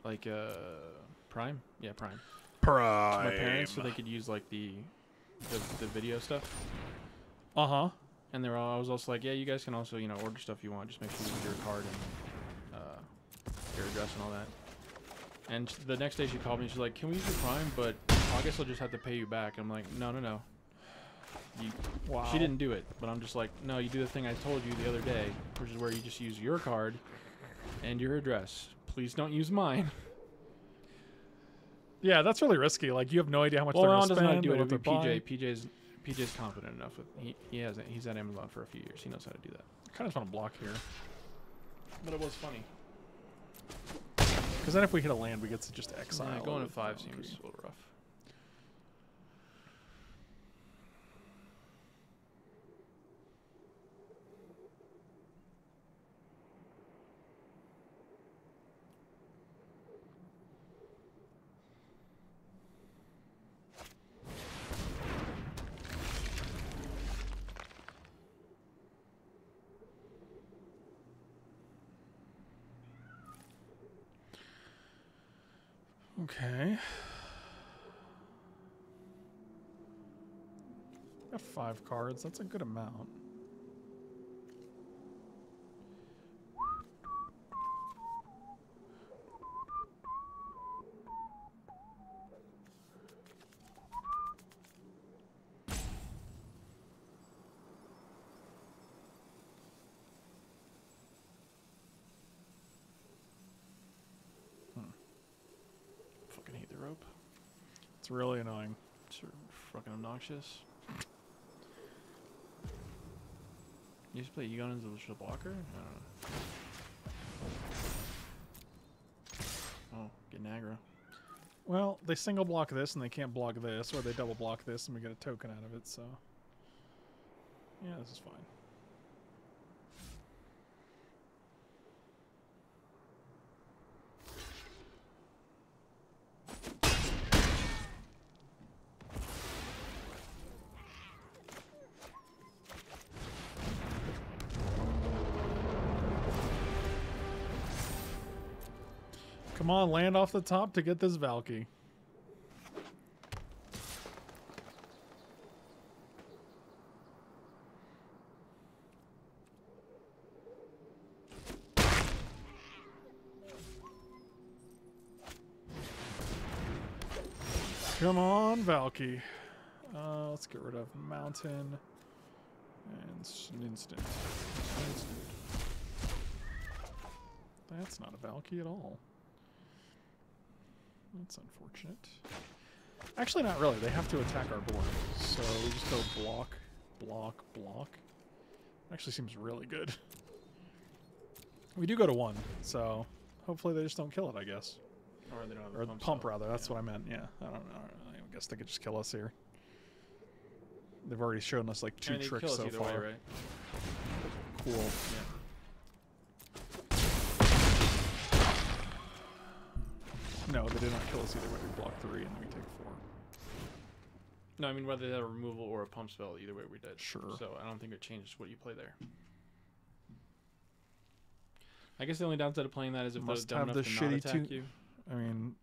Speaker 2: like uh, Prime. Yeah, Prime. To my parents, so they could use like the, the, the video stuff.
Speaker 1: Uh huh.
Speaker 2: And they're all, I was also like, yeah, you guys can also you know order stuff you want. Just make sure you use your card and uh, your address and all that. And the next day she called me. She's like, can we use your Prime? But I guess I'll just have to pay you back. I'm like, no, no, no. You,
Speaker 1: Wow.
Speaker 2: She didn't do it, but I'm just like, no, you do the thing I told you the other day, which is where you just use your card and your address. Please don't use mine.
Speaker 1: Yeah, that's really risky. Like you have no idea how much
Speaker 2: well,
Speaker 1: they're
Speaker 2: Ron
Speaker 1: going to
Speaker 2: doesn't know
Speaker 1: spend.
Speaker 2: how to do it.
Speaker 1: what
Speaker 2: It'd be. PJ. PJ's PJ's confident enough with he he hasn't. he's at Amazon for a few years. He knows how to do that.
Speaker 1: kind of want to block here,
Speaker 2: But it was funny.
Speaker 1: because then if we hit a land, we get to just exile.
Speaker 2: Yeah, going to five seems a little rough.
Speaker 1: Okay. Got five cards. That's a good amount.
Speaker 2: Fucking hate the rope.
Speaker 1: It's really annoying.
Speaker 2: It's fucking obnoxious. You used to play Egon as a blocker? Oh, getting aggro.
Speaker 1: Well, they single block this and they can't block this, or they double block this and we get a token out of it, so. Yeah, this is fine. Come on, land off the top to get this Valki. Come on, Valki. Uh, let's get rid of Mountain and. Instant. That's not a Valki at all. That's unfortunate. Actually, not really. They have to attack our board. So we just go block, block, block. Actually seems really good. We do go to one, so hopefully they just don't kill it, I guess.
Speaker 2: Or they don't have
Speaker 1: Or
Speaker 2: pump,
Speaker 1: pump, rather. That's
Speaker 2: Yeah.
Speaker 1: what I meant. Yeah, I don't know. I guess they could just kill us here. They've already shown us like two tricks so far.
Speaker 2: Way, right?
Speaker 1: Cool.
Speaker 2: Yeah.
Speaker 1: No, they did not kill us either way. We block three and then we take four.
Speaker 2: No, I mean whether they had a removal or a pump spell, either way we did.
Speaker 1: Sure.
Speaker 2: So I don't think it changes what you play there. I guess the only downside of playing that is if
Speaker 1: Must
Speaker 2: they're dumb
Speaker 1: have
Speaker 2: enough
Speaker 1: the
Speaker 2: to not
Speaker 1: shitty
Speaker 2: attack
Speaker 1: two-
Speaker 2: you.
Speaker 1: I mean,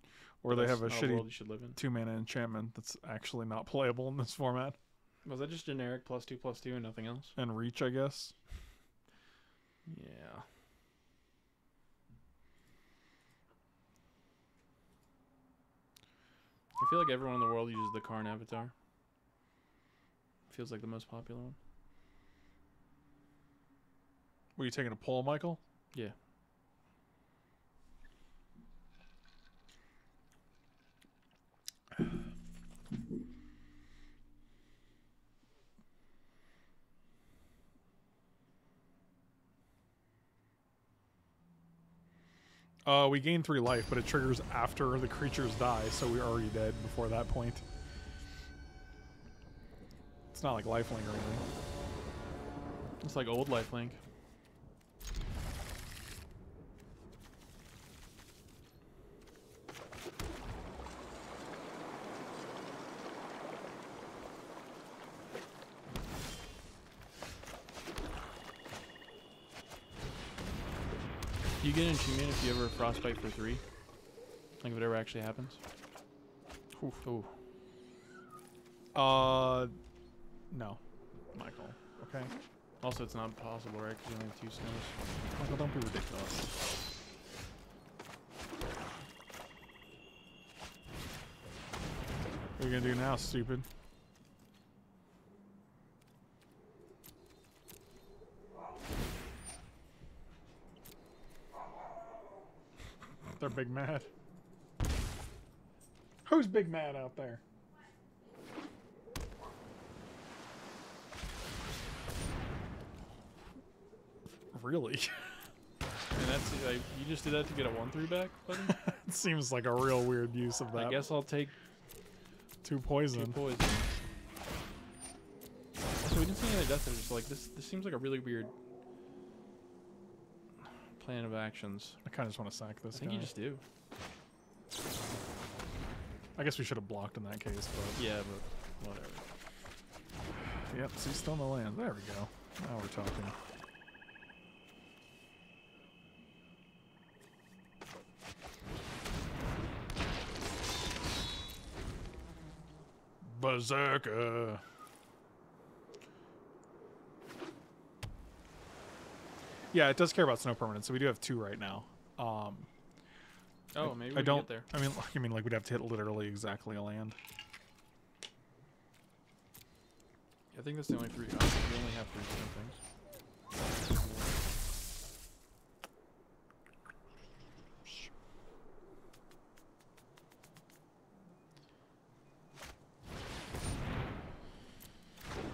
Speaker 1: or they
Speaker 2: that's
Speaker 1: have a
Speaker 2: not
Speaker 1: shitty
Speaker 2: world you should live in.
Speaker 1: two mana enchantment that's actually not playable in this format.
Speaker 2: Was that just generic plus two plus two and nothing else?
Speaker 1: And reach, I guess.
Speaker 2: Yeah. I feel like everyone in the world uses the Karn avatar. Feels like the most popular one.
Speaker 1: Were you taking a poll, Michael?
Speaker 2: Yeah.
Speaker 1: Uh, we gain three life, but it triggers after the creatures die, so we're already dead before that point. It's not like lifelink or anything.
Speaker 2: It's like old lifelink. Get an achievement if you ever frostbite for three? Like if it ever actually happens? Oof. Ooh.
Speaker 1: Uh, no, Michael. Okay,
Speaker 2: Also, it's not possible, right? Because you only have two snows.
Speaker 1: Michael, don't be ridiculous. What are you gonna do now, stupid? They're big mad. Who's big mad out there? Really?
Speaker 2: And that's like, you just did that to get a one three back, buddy.
Speaker 1: it seems like a real weird use of that.
Speaker 2: I guess I'll take
Speaker 1: two
Speaker 2: two
Speaker 1: poison.
Speaker 2: poison. Also, we didn't see any death. Just like this. This seems like a really weird plan of actions.
Speaker 1: I kind of just want to sack this
Speaker 2: I think
Speaker 1: guy.
Speaker 2: you just do.
Speaker 1: I guess we should have blocked in that case, but...
Speaker 2: Yeah, but whatever.
Speaker 1: Yep, see, still still the land. There we go. Now we're talking. Berserker. Yeah, it does care about snow permanence, so we do have two right now. Um,
Speaker 2: Oh,
Speaker 1: I-
Speaker 2: maybe
Speaker 1: I don't.
Speaker 2: there.
Speaker 1: I mean, I mean, like we'd have to hit literally exactly a land.
Speaker 2: I think that's the only three. I think we only have three different things.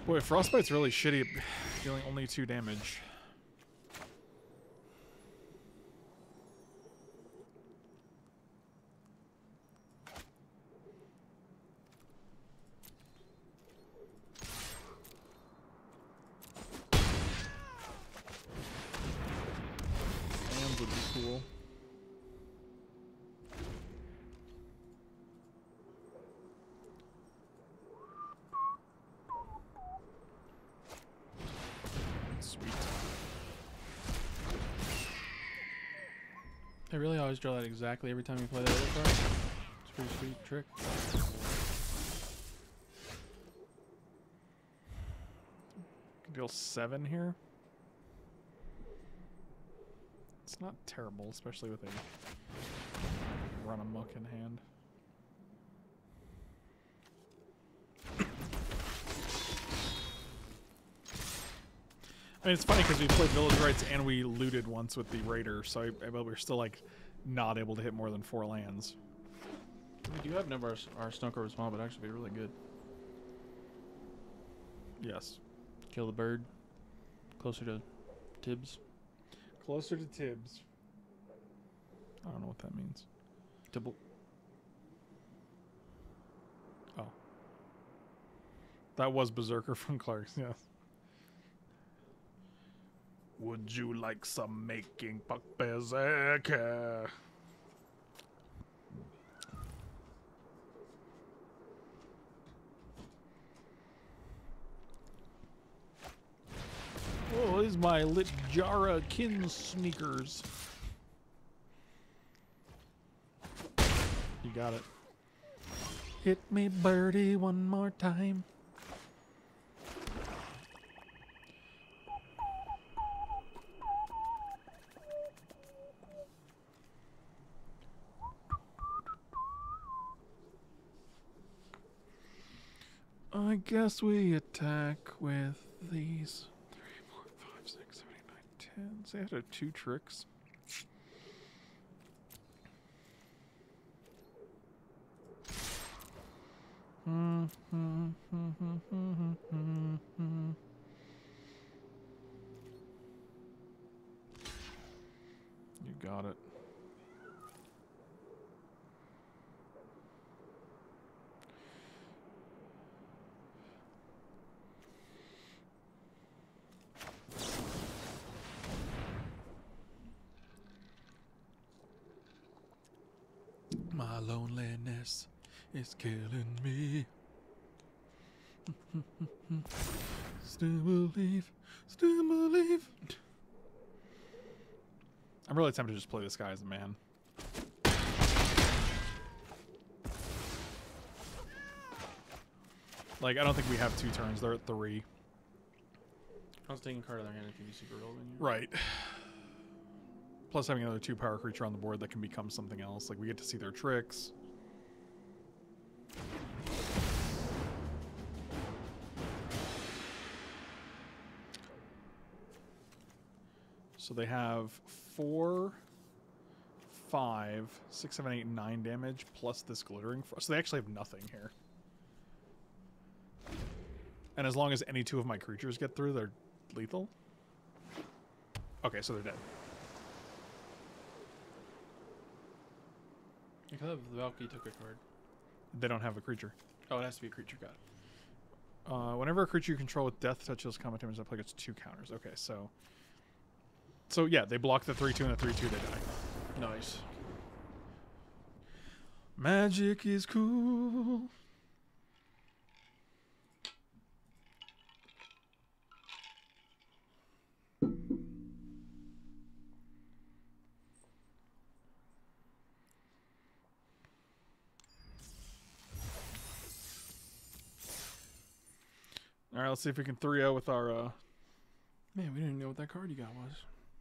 Speaker 1: Boy, frostbite's really shitty, at dealing only two damage. Hands would be cool. Sweet.
Speaker 2: Always draw that exactly every time you play that other card. It's a pretty sweet trick.
Speaker 1: Deal seven here. It's not terrible, especially with a run amok in hand. I mean, it's funny because we played Village Rites and we looted once with the Raider, so I, I we're still like not able to hit more than four lands.
Speaker 2: We do have number our, our Cover Small, but actually be really good.
Speaker 1: Yes.
Speaker 2: Kill the bird. Closer to Tibbs.
Speaker 1: Closer to Tibbs. I don't know what that means.
Speaker 2: Tibble.
Speaker 1: Oh. That was Berserker from Clark's, yes. Would you like some making Puck eh, Berserker? Oh, these my Litjara kin sneakers. You got it. Hit me, birdie, one more time. I guess we attack with these. Three, four, five, six, seven, eight, nine, ten. So they had two tricks. You got it. Loneliness is killing me. still believe, still believe. I'm really tempted to just play this guy as a man. Like, I don't think we have two turns. They're at three.
Speaker 2: I was taking a card of their hand. It could be super relevant. here.
Speaker 1: Right. Plus, having another two power creature on the board that can become something else. Like, we get to see their tricks. So they have four, five, six, seven, eight, nine damage plus this glittering. So they actually have nothing here. And as long as any two of my creatures get through, they're lethal. Okay, so they're dead.
Speaker 2: I thought the Valkyrie took a card.
Speaker 1: They don't have a creature.
Speaker 2: Oh, it has to be a creature god.
Speaker 1: Uh, whenever a creature you control with death touches combat damage, that player gets two counters. Okay, so. So yeah, they block the 3 2 and the 3 2, they die.
Speaker 2: Nice.
Speaker 1: Magic is cool. Right, let's see if we can 3-0 with our. uh
Speaker 2: Man, we didn't know what that card you got was.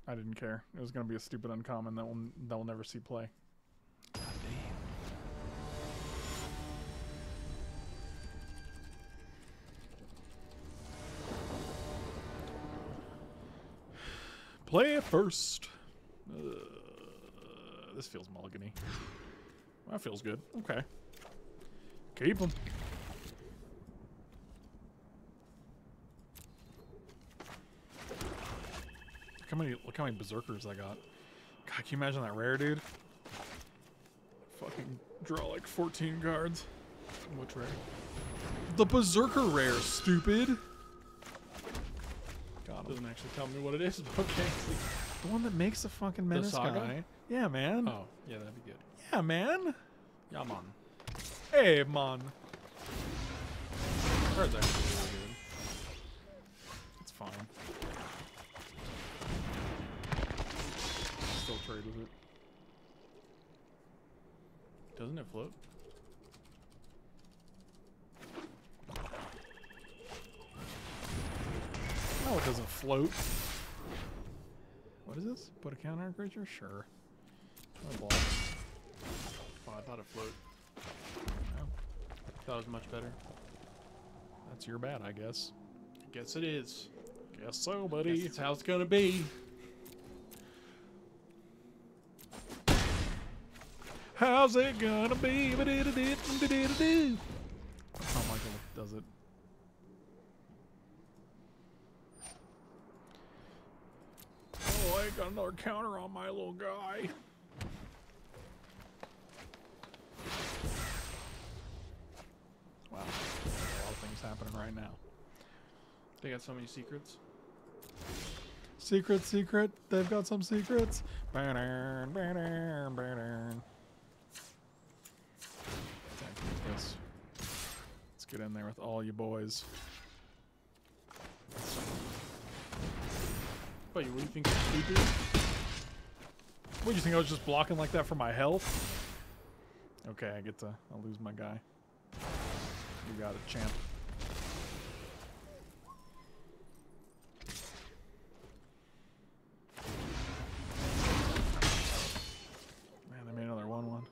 Speaker 1: I didn't care. It was gonna be a stupid uncommon that will that will never see play.
Speaker 2: God damn.
Speaker 1: Play it first. Uh, this feels mulligany. That feels good. Okay. Keep them. How many look how many berserkers I got. God, can you imagine that rare dude? Fucking draw like 14 cards.
Speaker 2: Which rare?
Speaker 1: The berserker rare, stupid. Got him.
Speaker 2: Doesn't actually tell me what it is, but okay.
Speaker 1: The one that makes the fucking menace
Speaker 2: saga?
Speaker 1: guy. Yeah, man.
Speaker 2: Oh, yeah, that'd be good.
Speaker 1: Yeah, man.
Speaker 2: Yeah, man.
Speaker 1: Hey, man.
Speaker 2: Card's actually really good.
Speaker 1: It's fine. Trade with it.
Speaker 2: Doesn't it float?
Speaker 1: No, it doesn't float. What is this? Put a counter on a creature? Sure. Oh.
Speaker 2: Oh, I thought it float.
Speaker 1: Oh,
Speaker 2: Thought it was much better.
Speaker 1: that's your bad, I guess.
Speaker 2: Guess it is.
Speaker 1: Guess so,
Speaker 2: Guess
Speaker 1: buddy.
Speaker 2: it's how it's gonna be.
Speaker 1: How's it gonna be? That's oh, how Michael does it. Oh, I got another counter on my little guy. Wow, a lot of things happening right now.
Speaker 2: They got so many secrets.
Speaker 1: Secret, secret. They've got some secrets. Ba-dun, ba-dun, ba-dun. Attack these guys. Let's get in there with all you boys.
Speaker 2: What do you think?
Speaker 1: What do you think? I was just blocking like that for my health? Okay, I get to. I'll lose my guy. You got it, champ. Man, they made another one-one.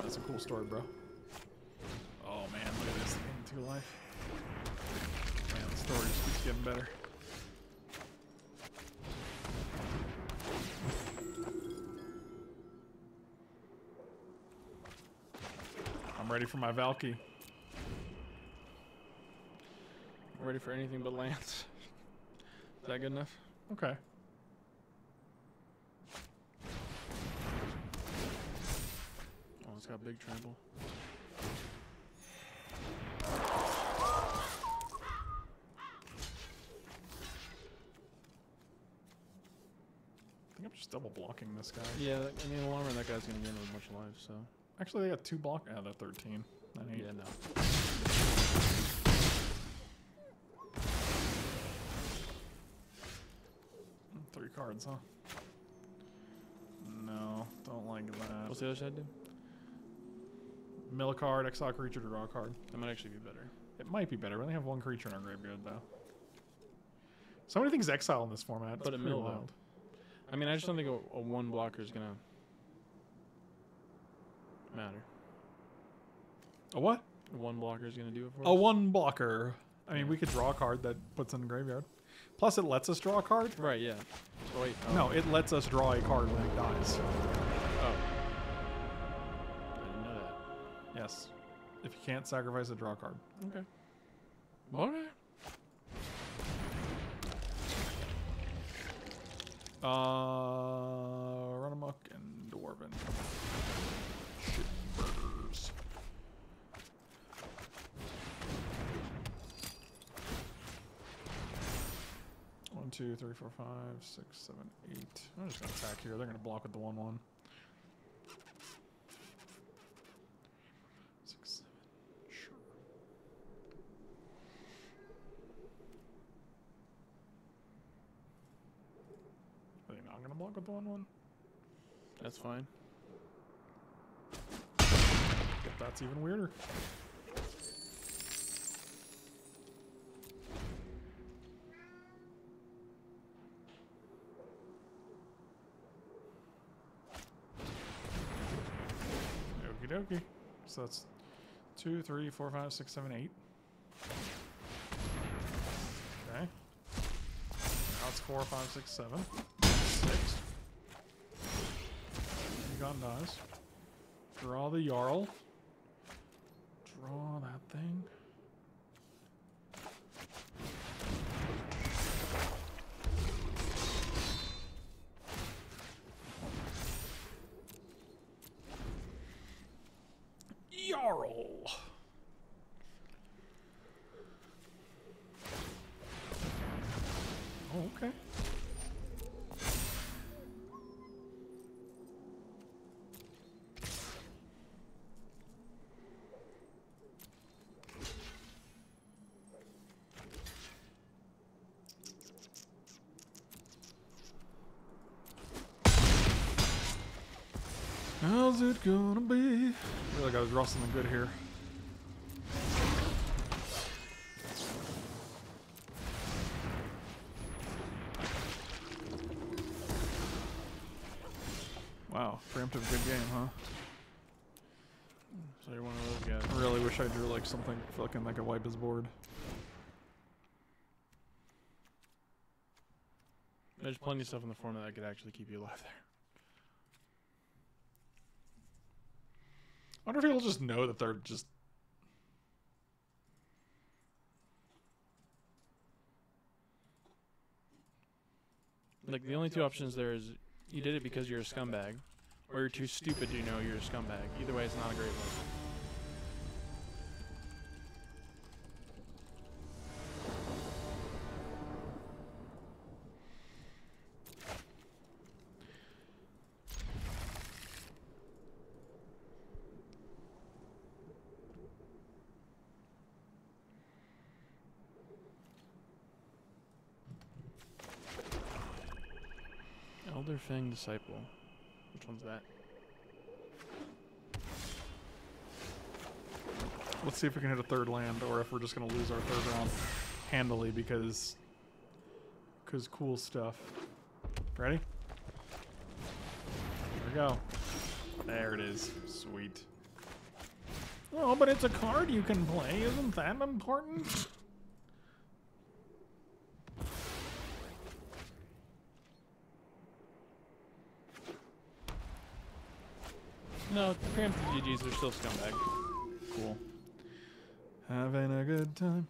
Speaker 1: That's a cool story, bro. Oh man, look at this thing, two life. Man, the story just keeps getting better. I'm ready for my Valki.
Speaker 2: I'm ready for anything but Lance. Is that good enough?
Speaker 1: Okay.
Speaker 2: It's got big trample.
Speaker 1: I think I'm just double blocking this guy.
Speaker 2: Yeah, I mean, in the long run, that guy's gonna gain a bunch of life. So
Speaker 1: Actually, they got two block. Yeah, they're 13. Nine, eight.
Speaker 2: yeah, no.
Speaker 1: Three cards, huh? No, don't like that.
Speaker 2: What's the other side do?
Speaker 1: Mill a card, exile creature, to draw a card.
Speaker 2: That might actually be better.
Speaker 1: It might be better. We only have one creature in our graveyard, though. So many things exile in this format.
Speaker 2: But
Speaker 1: it's
Speaker 2: a mill,
Speaker 1: wild.
Speaker 2: I mean, I just don't think a, a one blocker is gonna matter.
Speaker 1: A what?
Speaker 2: A one blocker is gonna do it for
Speaker 1: A
Speaker 2: us.
Speaker 1: one blocker. I mean,
Speaker 2: Yeah.
Speaker 1: we could draw a card that puts in the graveyard. Plus, it lets us draw a card.
Speaker 2: Right. Yeah. So wait. oh,
Speaker 1: No, it lets us draw a card when it dies. Yes. If you can't sacrifice a draw card.
Speaker 2: Okay. All right.
Speaker 1: Uh, run amok and dwarven. Shit burgers. One, two, three, four, five, six, seven, eight. I'm just gonna attack here. They're gonna block with the one, one. Six, seven. Sure. Are they not gonna block with the one, one?
Speaker 2: That's fine.
Speaker 1: That's even weirder. Okie dokie. So that's two, three, four, five, six, seven, eight. Okay. Now it's four, five, six, seven. Six. Draw the Jarl. Draw that thing. Jarl. Oh, okay. How's it gonna be? I feel like I was draw something good here. Wow, preemptive good game, huh?
Speaker 2: So you're one of those guys.
Speaker 1: I really wish I drew like something fucking that could wipe his board.
Speaker 2: There's plenty of stuff in the format that could actually keep you alive there.
Speaker 1: Wonder if he'll just know that they're just
Speaker 2: Like the only two options there is you did it because you're a scumbag, or you're too stupid to know you're a scumbag. Either way, it's not a great look. Disciple. Which one's that?
Speaker 1: Let's see if we can hit a third land, or if we're just gonna lose our third round handily because, because cool stuff. Ready? There we go. There it is. Sweet. Oh, but it's a card you can play. Isn't that important?
Speaker 2: No, the preemptive GGs are still scumbag.
Speaker 1: Cool. Having a good time.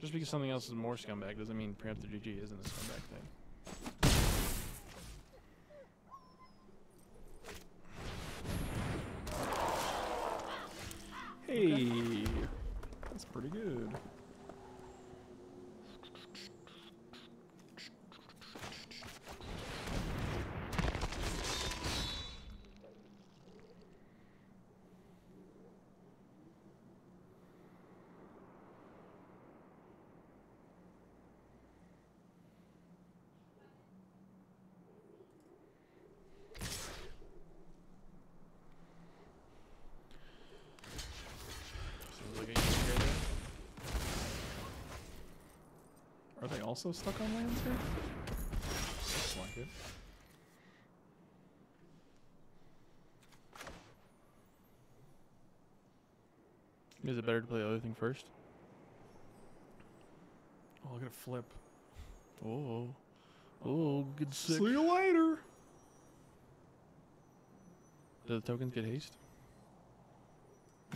Speaker 2: Just because something else is more scumbag doesn't mean preemptive GG isn't a scumbag thing.
Speaker 1: Hey, that's pretty good.
Speaker 2: Seems like a easy trade there.
Speaker 1: Are they also stuck on lands here? Looks like it.
Speaker 2: Is it better to play the other thing first?
Speaker 1: Oh, look at it flip.
Speaker 2: Oh, oh. Oh, good sick.
Speaker 1: See you later.
Speaker 2: Do the tokens get haste?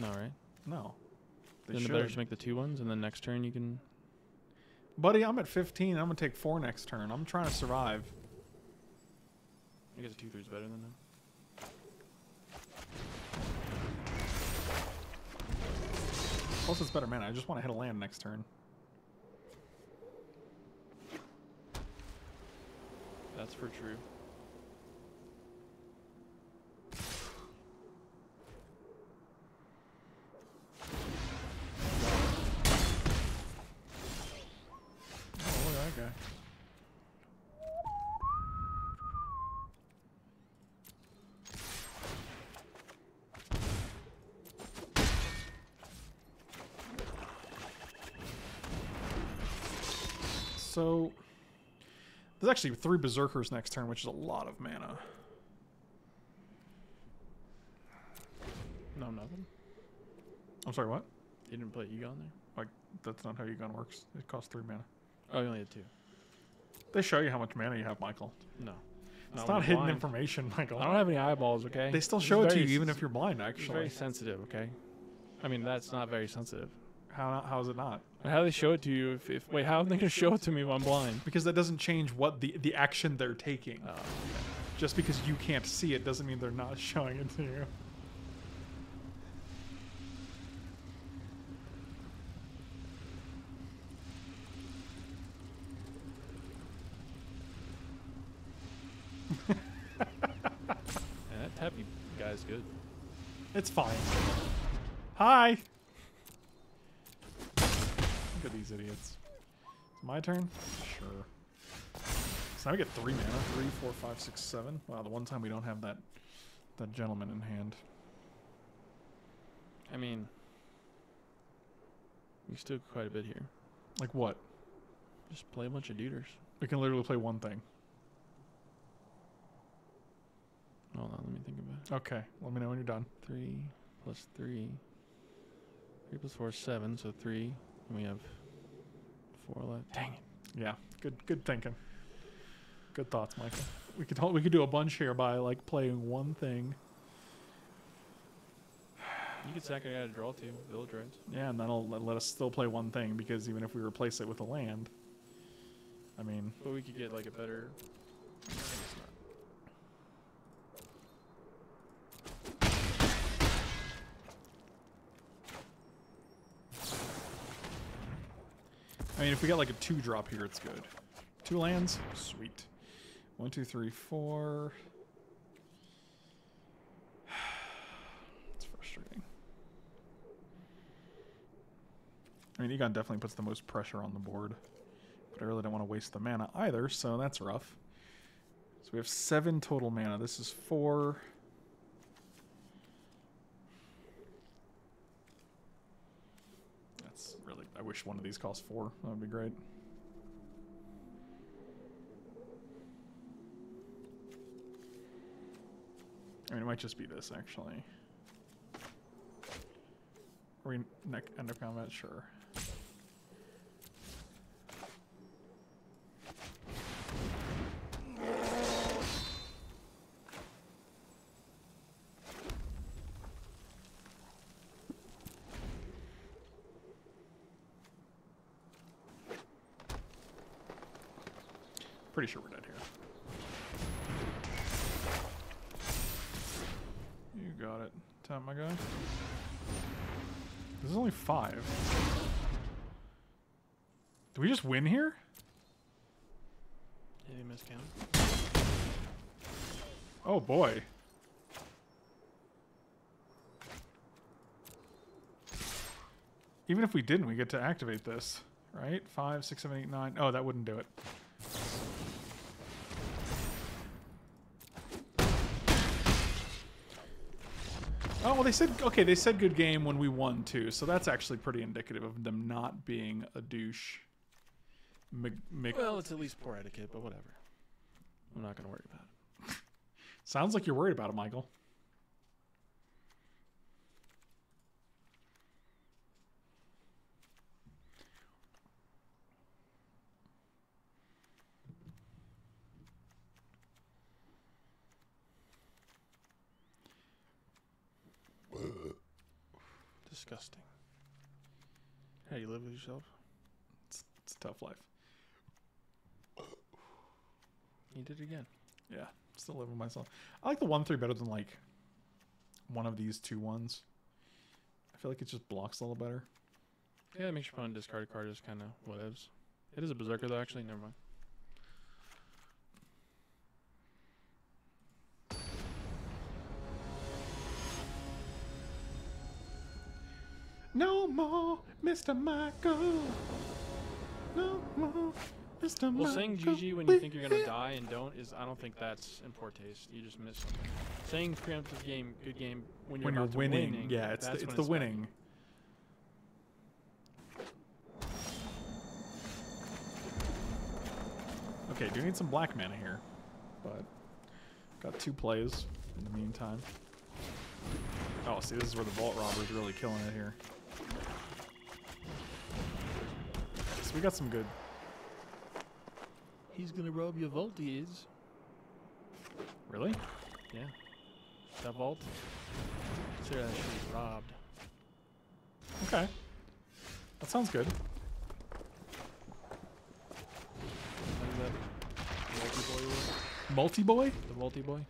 Speaker 2: No, right?
Speaker 1: No. They
Speaker 2: then the
Speaker 1: should.
Speaker 2: better just make the two ones, and then next turn you can.
Speaker 1: Buddy, I'm at 15. I'm gonna take four next turn. I'm trying to survive.
Speaker 2: I guess a two three's better than that.
Speaker 1: Plus, it's better mana. I just want to hit a land next turn.
Speaker 2: That's for true.
Speaker 1: So there's actually three berserkers next turn, which is a lot of mana.
Speaker 2: No, nothing.
Speaker 1: I'm sorry, what?
Speaker 2: You didn't play Egon there?
Speaker 1: Like that's not how Gun works. It costs three mana.
Speaker 2: Oh, you only had two.
Speaker 1: They show you how much mana you have, Michael.
Speaker 2: No.
Speaker 1: It's
Speaker 2: when
Speaker 1: not hidden
Speaker 2: blind.
Speaker 1: information, Michael.
Speaker 2: I don't have any eyeballs, okay?
Speaker 1: They still show it to you even if you're blind. Actually,
Speaker 2: very sensitive, okay? I mean, that's not very sensitive.
Speaker 1: How how is it not?
Speaker 2: How do they show it to you if, if wait, how are they gonna show it to me if I'm blind?
Speaker 1: Because that doesn't change what the the action they're taking.
Speaker 2: Oh,
Speaker 1: Just because you can't see it doesn't mean they're not showing it to you.
Speaker 2: that tappy guy's good.
Speaker 1: It's fine. Hi. Look at these idiots. It's my turn? Sure. So now we get three mana. Three, four, five, six, seven. Wow, the one time we don't have that that gentleman in hand.
Speaker 2: I mean, we still quite a bit here.
Speaker 1: Like what?
Speaker 2: Just play a bunch of duders.
Speaker 1: We can literally play one thing.
Speaker 2: Hold on, let me think about it.
Speaker 1: Okay, let me know when you're done.
Speaker 2: Three plus three. Three plus four is seven, so three. And we have four left. Dang it.
Speaker 1: Yeah, good good thinking. Good thoughts, Michael. We could hol- we could do a bunch here by like playing one thing.
Speaker 2: You could sack a guy to draw two, Village Rites.
Speaker 1: Yeah, and that'll let, let us still play one thing because even if we replace it with a land, I mean,
Speaker 2: But we could get like a better. I
Speaker 1: mean, if we get like a two drop here, it's good. Two lands, sweet. One, two, three, four. It's frustrating. I mean, Egon definitely puts the most pressure on the board, but I really don't want to waste the mana either, so that's rough. So we have seven total mana. This is four. That's really. I wish one of these cost four. That would be great. I mean, it might just be this actually. Are we end combat? Sure we're dead here. You got it. Tap my guy. This is only five. Do we just win here?
Speaker 2: Miscount?
Speaker 1: Oh boy. Even if we didn't, we get to activate this, right? Five, six, seven, eight, nine. Oh, that wouldn't do it. Oh, well, they said, okay, they said good game when we won, too. So that's actually pretty indicative of them not being a douche. Mc, Mc,
Speaker 2: Well, it's at least poor etiquette, but whatever. I'm not gonna worry about it.
Speaker 1: sounds like you're worried about it, Michael.
Speaker 2: Disgusting. How you live with yourself?
Speaker 1: It's, it's a tough life.
Speaker 2: You did it again.
Speaker 1: Yeah, still living myself. I like the one three better than like one of these two ones. I feel like it just blocks a little better.
Speaker 2: Yeah, it makes your opponent discard a card Just kind of whatevs. It is a berserker though, actually. Never mind.
Speaker 1: No more, Mr. Michael. No more, Mr. Michael.
Speaker 2: Well, saying GG when you think you're gonna die and don't is I don't think that's in poor taste. You just miss something. Saying preemptive game, good game when you're,
Speaker 1: when you're
Speaker 2: to
Speaker 1: winning, yeah, it's the, it's
Speaker 2: when
Speaker 1: the
Speaker 2: bad.
Speaker 1: winning. Okay, do need some black mana here, but got two plays in the meantime. Oh, see, this is where the Vault Robber's really killing it here. So we got some good.
Speaker 2: He's gonna rob your vault, he is.
Speaker 1: Really?
Speaker 2: Yeah. That vault? Consider that shit robbed.
Speaker 1: Okay. That sounds good.
Speaker 2: What is that? Multi boy was?
Speaker 1: Multi boy?
Speaker 2: The?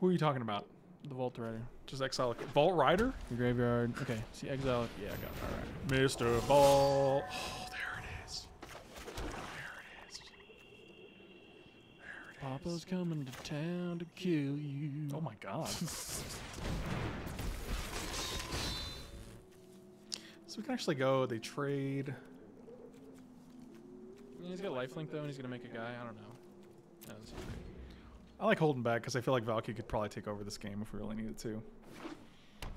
Speaker 1: Who are you talking about?
Speaker 2: The vault rider.
Speaker 1: Just exile Vault Rider?
Speaker 2: The graveyard. Okay. See exile. Yeah, I got it. Alright.
Speaker 1: Mr. Vault. Oh, there it is. There it is.
Speaker 2: Papa's coming to town to kill you.
Speaker 1: Oh my god. so we can actually go, they trade.
Speaker 2: Yeah, he's got lifelink though, and he's gonna make a guy. I don't know. Yeah, this is great.
Speaker 1: I like holding back because I feel like Valki could probably take over this game if we really needed to.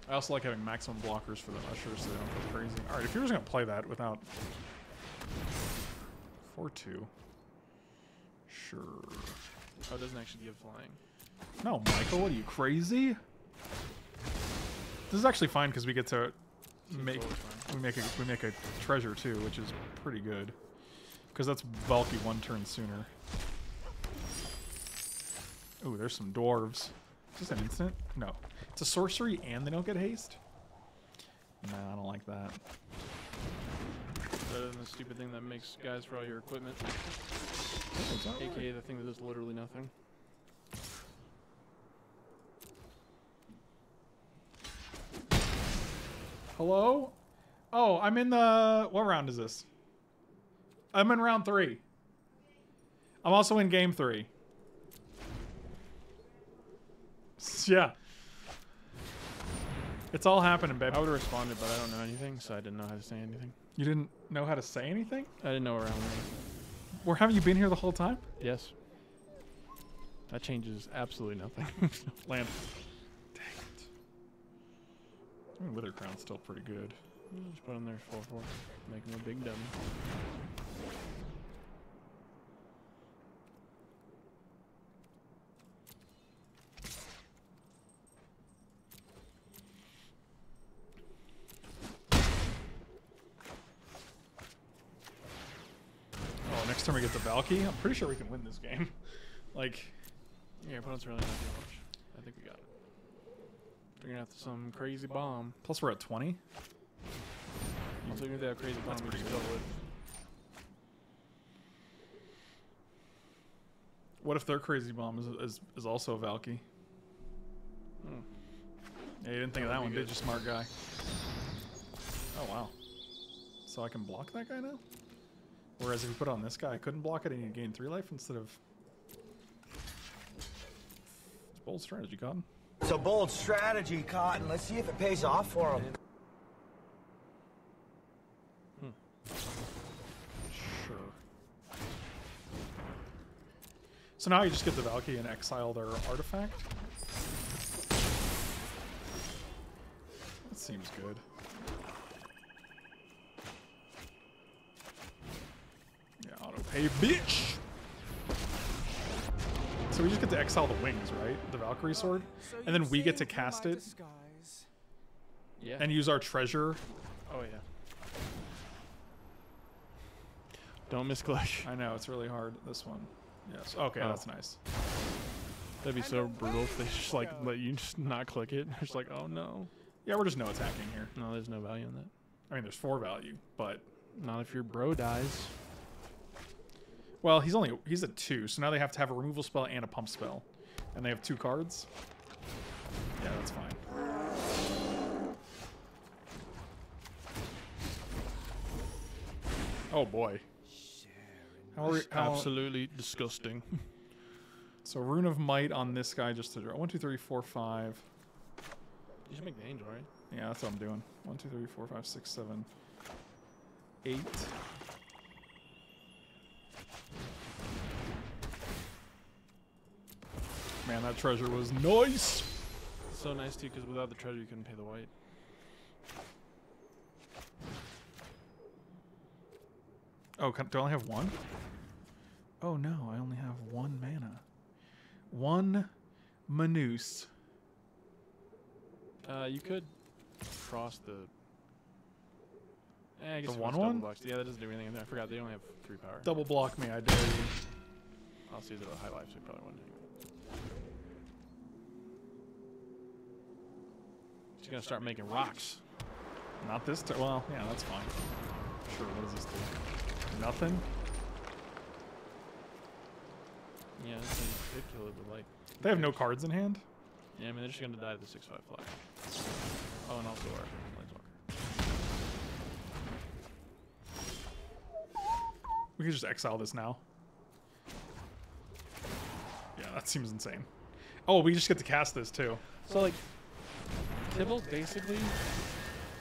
Speaker 1: I also like having maximum blockers for the ushers so they don't go crazy. Alright, if you're just gonna play that without 4-2. Sure.
Speaker 2: Oh, it doesn't actually give flying.
Speaker 1: No, Michael, what are you crazy? This is actually fine because we get to make we make a we make a treasure too, which is pretty good. Because that's Valki one turn sooner. Ooh, there's some dwarves. Is this an instant? No. It's a sorcery and they don't get haste? Nah, I don't like that.
Speaker 2: Better than the stupid thing that makes guys for all your equipment.
Speaker 1: Is that right?
Speaker 2: AKA the thing that does literally nothing.
Speaker 1: Hello? Oh, I'm in the what round is this? I'm in round three. I'm also in game three. Yeah. It's all happening, baby.
Speaker 2: I would have responded, but I don't know anything, so I didn't know how to say anything.
Speaker 1: You didn't know how to say anything?
Speaker 2: I didn't know where I was.
Speaker 1: Or haven't you been here the whole time?
Speaker 2: Yes. That changes absolutely nothing.
Speaker 1: Land. Dang it. Withercrown's still pretty good.
Speaker 2: Just put him there 4 4. Make him a big dummy.
Speaker 1: Oh, next time we get the Valki, I'm pretty sure we can win this game. like,
Speaker 2: Yeah, opponent's really not doing much. I think we got it. They're gonna have some crazy bomb.
Speaker 1: plus we're at 20.
Speaker 2: Also, even if they have crazy bomb,
Speaker 1: That's
Speaker 2: we
Speaker 1: pretty
Speaker 2: just go
Speaker 1: good.
Speaker 2: with.
Speaker 1: What if their crazy bomb is is, is also a Valki?
Speaker 2: Hmm.
Speaker 1: Yeah, you didn't think
Speaker 2: That
Speaker 1: of that one,
Speaker 2: be
Speaker 1: did you, smart guy? Oh wow. So I can block that guy now? Whereas if you put it on this guy, I couldn't block it and you gain three life instead of. It's bold strategy, Cotton.
Speaker 5: It's a bold strategy, Cotton. Let's see if it pays off for him. Hmm.
Speaker 1: Sure. So now you just get the Valki and exile their artifact. That seems good. Yeah, auto pay, bitch. So we just get to exile the wings, right? The Valkyrie sword, and then we get to cast it.
Speaker 2: Yeah.
Speaker 1: and use our treasure.
Speaker 2: oh, yeah. Don't misclick.
Speaker 1: I know it's really hard. This one. Yes. Okay,
Speaker 2: Oh.
Speaker 1: that's nice.
Speaker 2: That'd be so brutal if they just like let you just not click it. It's like, oh no.
Speaker 1: Yeah, we're just no attacking here.
Speaker 2: No, there's no value in that.
Speaker 1: I mean, there's four value, but
Speaker 2: Not if your bro dies.
Speaker 1: Well, he's only he's at two, so now they have to have a removal spell and a pump spell, and they have two cards. Yeah, that's fine. Oh boy. How are how,
Speaker 2: Absolutely disgusting.
Speaker 1: so rune of might on this guy just to draw one, two, three, four, five.
Speaker 2: you should make the angel, right?
Speaker 1: Yeah, that's what I'm doing. One, two, three, four, five, six, seven, eight. Man, that treasure was nice.
Speaker 2: So nice too, because without the treasure, you couldn't pay the white.
Speaker 1: Oh, can, do I only have one? Oh no, I only have one mana. One Manus.
Speaker 2: Uh, you could cross the. Eh, I guess
Speaker 1: The one one?
Speaker 2: blocks- Yeah, that doesn't do anything. in there. I forgot they only have three power.
Speaker 1: Double block me, I dare you.
Speaker 2: I'll see the high life, so you probably wouldn't. She's gonna start making rocks.
Speaker 1: Not this turn. Well, yeah, that's fine. Sure, what does this do? Nothing?
Speaker 2: Yeah, this thing could kill it with light.
Speaker 1: They have no cards in hand?
Speaker 2: Yeah, I mean they're just gonna die to the six five fly. Oh, and also our planeswalker.
Speaker 1: We could just exile this now. Yeah, that seems insane. Oh, we just get to cast this too.
Speaker 2: So like, Tibble basically,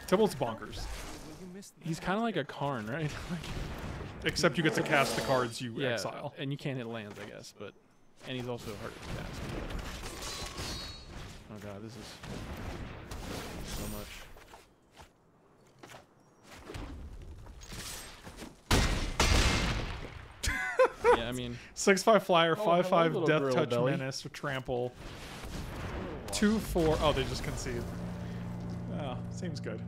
Speaker 1: Tibalt's bonkers.
Speaker 3: Will you miss the
Speaker 2: he's kind of like a Karn, right? like,
Speaker 1: Except you get to cast the cards you
Speaker 2: yeah,
Speaker 1: exile.
Speaker 2: and you can't hit lands, I guess, but and he's also hard to cast. Oh god, this is so much. yeah, I mean,
Speaker 1: Six five flyer,
Speaker 2: Oh,
Speaker 1: five
Speaker 2: hello,
Speaker 1: five deathtouch
Speaker 2: belly.
Speaker 1: menace or trample. Two four. Oh, they just concede. Oh, seems good.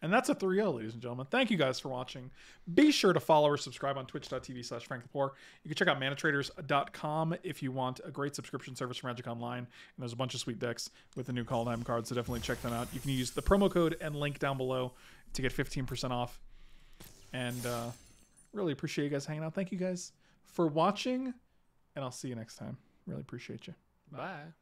Speaker 1: And that's a 3-0, ladies and gentlemen. Thank you guys for watching. Be sure to follow or subscribe on twitch.tv slash Frank the You can check out manatraders.com if you want a great subscription service for Magic Online. And there's a bunch of sweet decks with the new call Kaldheim cards, so definitely check them out. You can use the promo code and link down below to get 15% off. And uh, really appreciate you guys hanging out. Thank you guys for watching, and I'll see you next time. Really appreciate you.
Speaker 2: bye.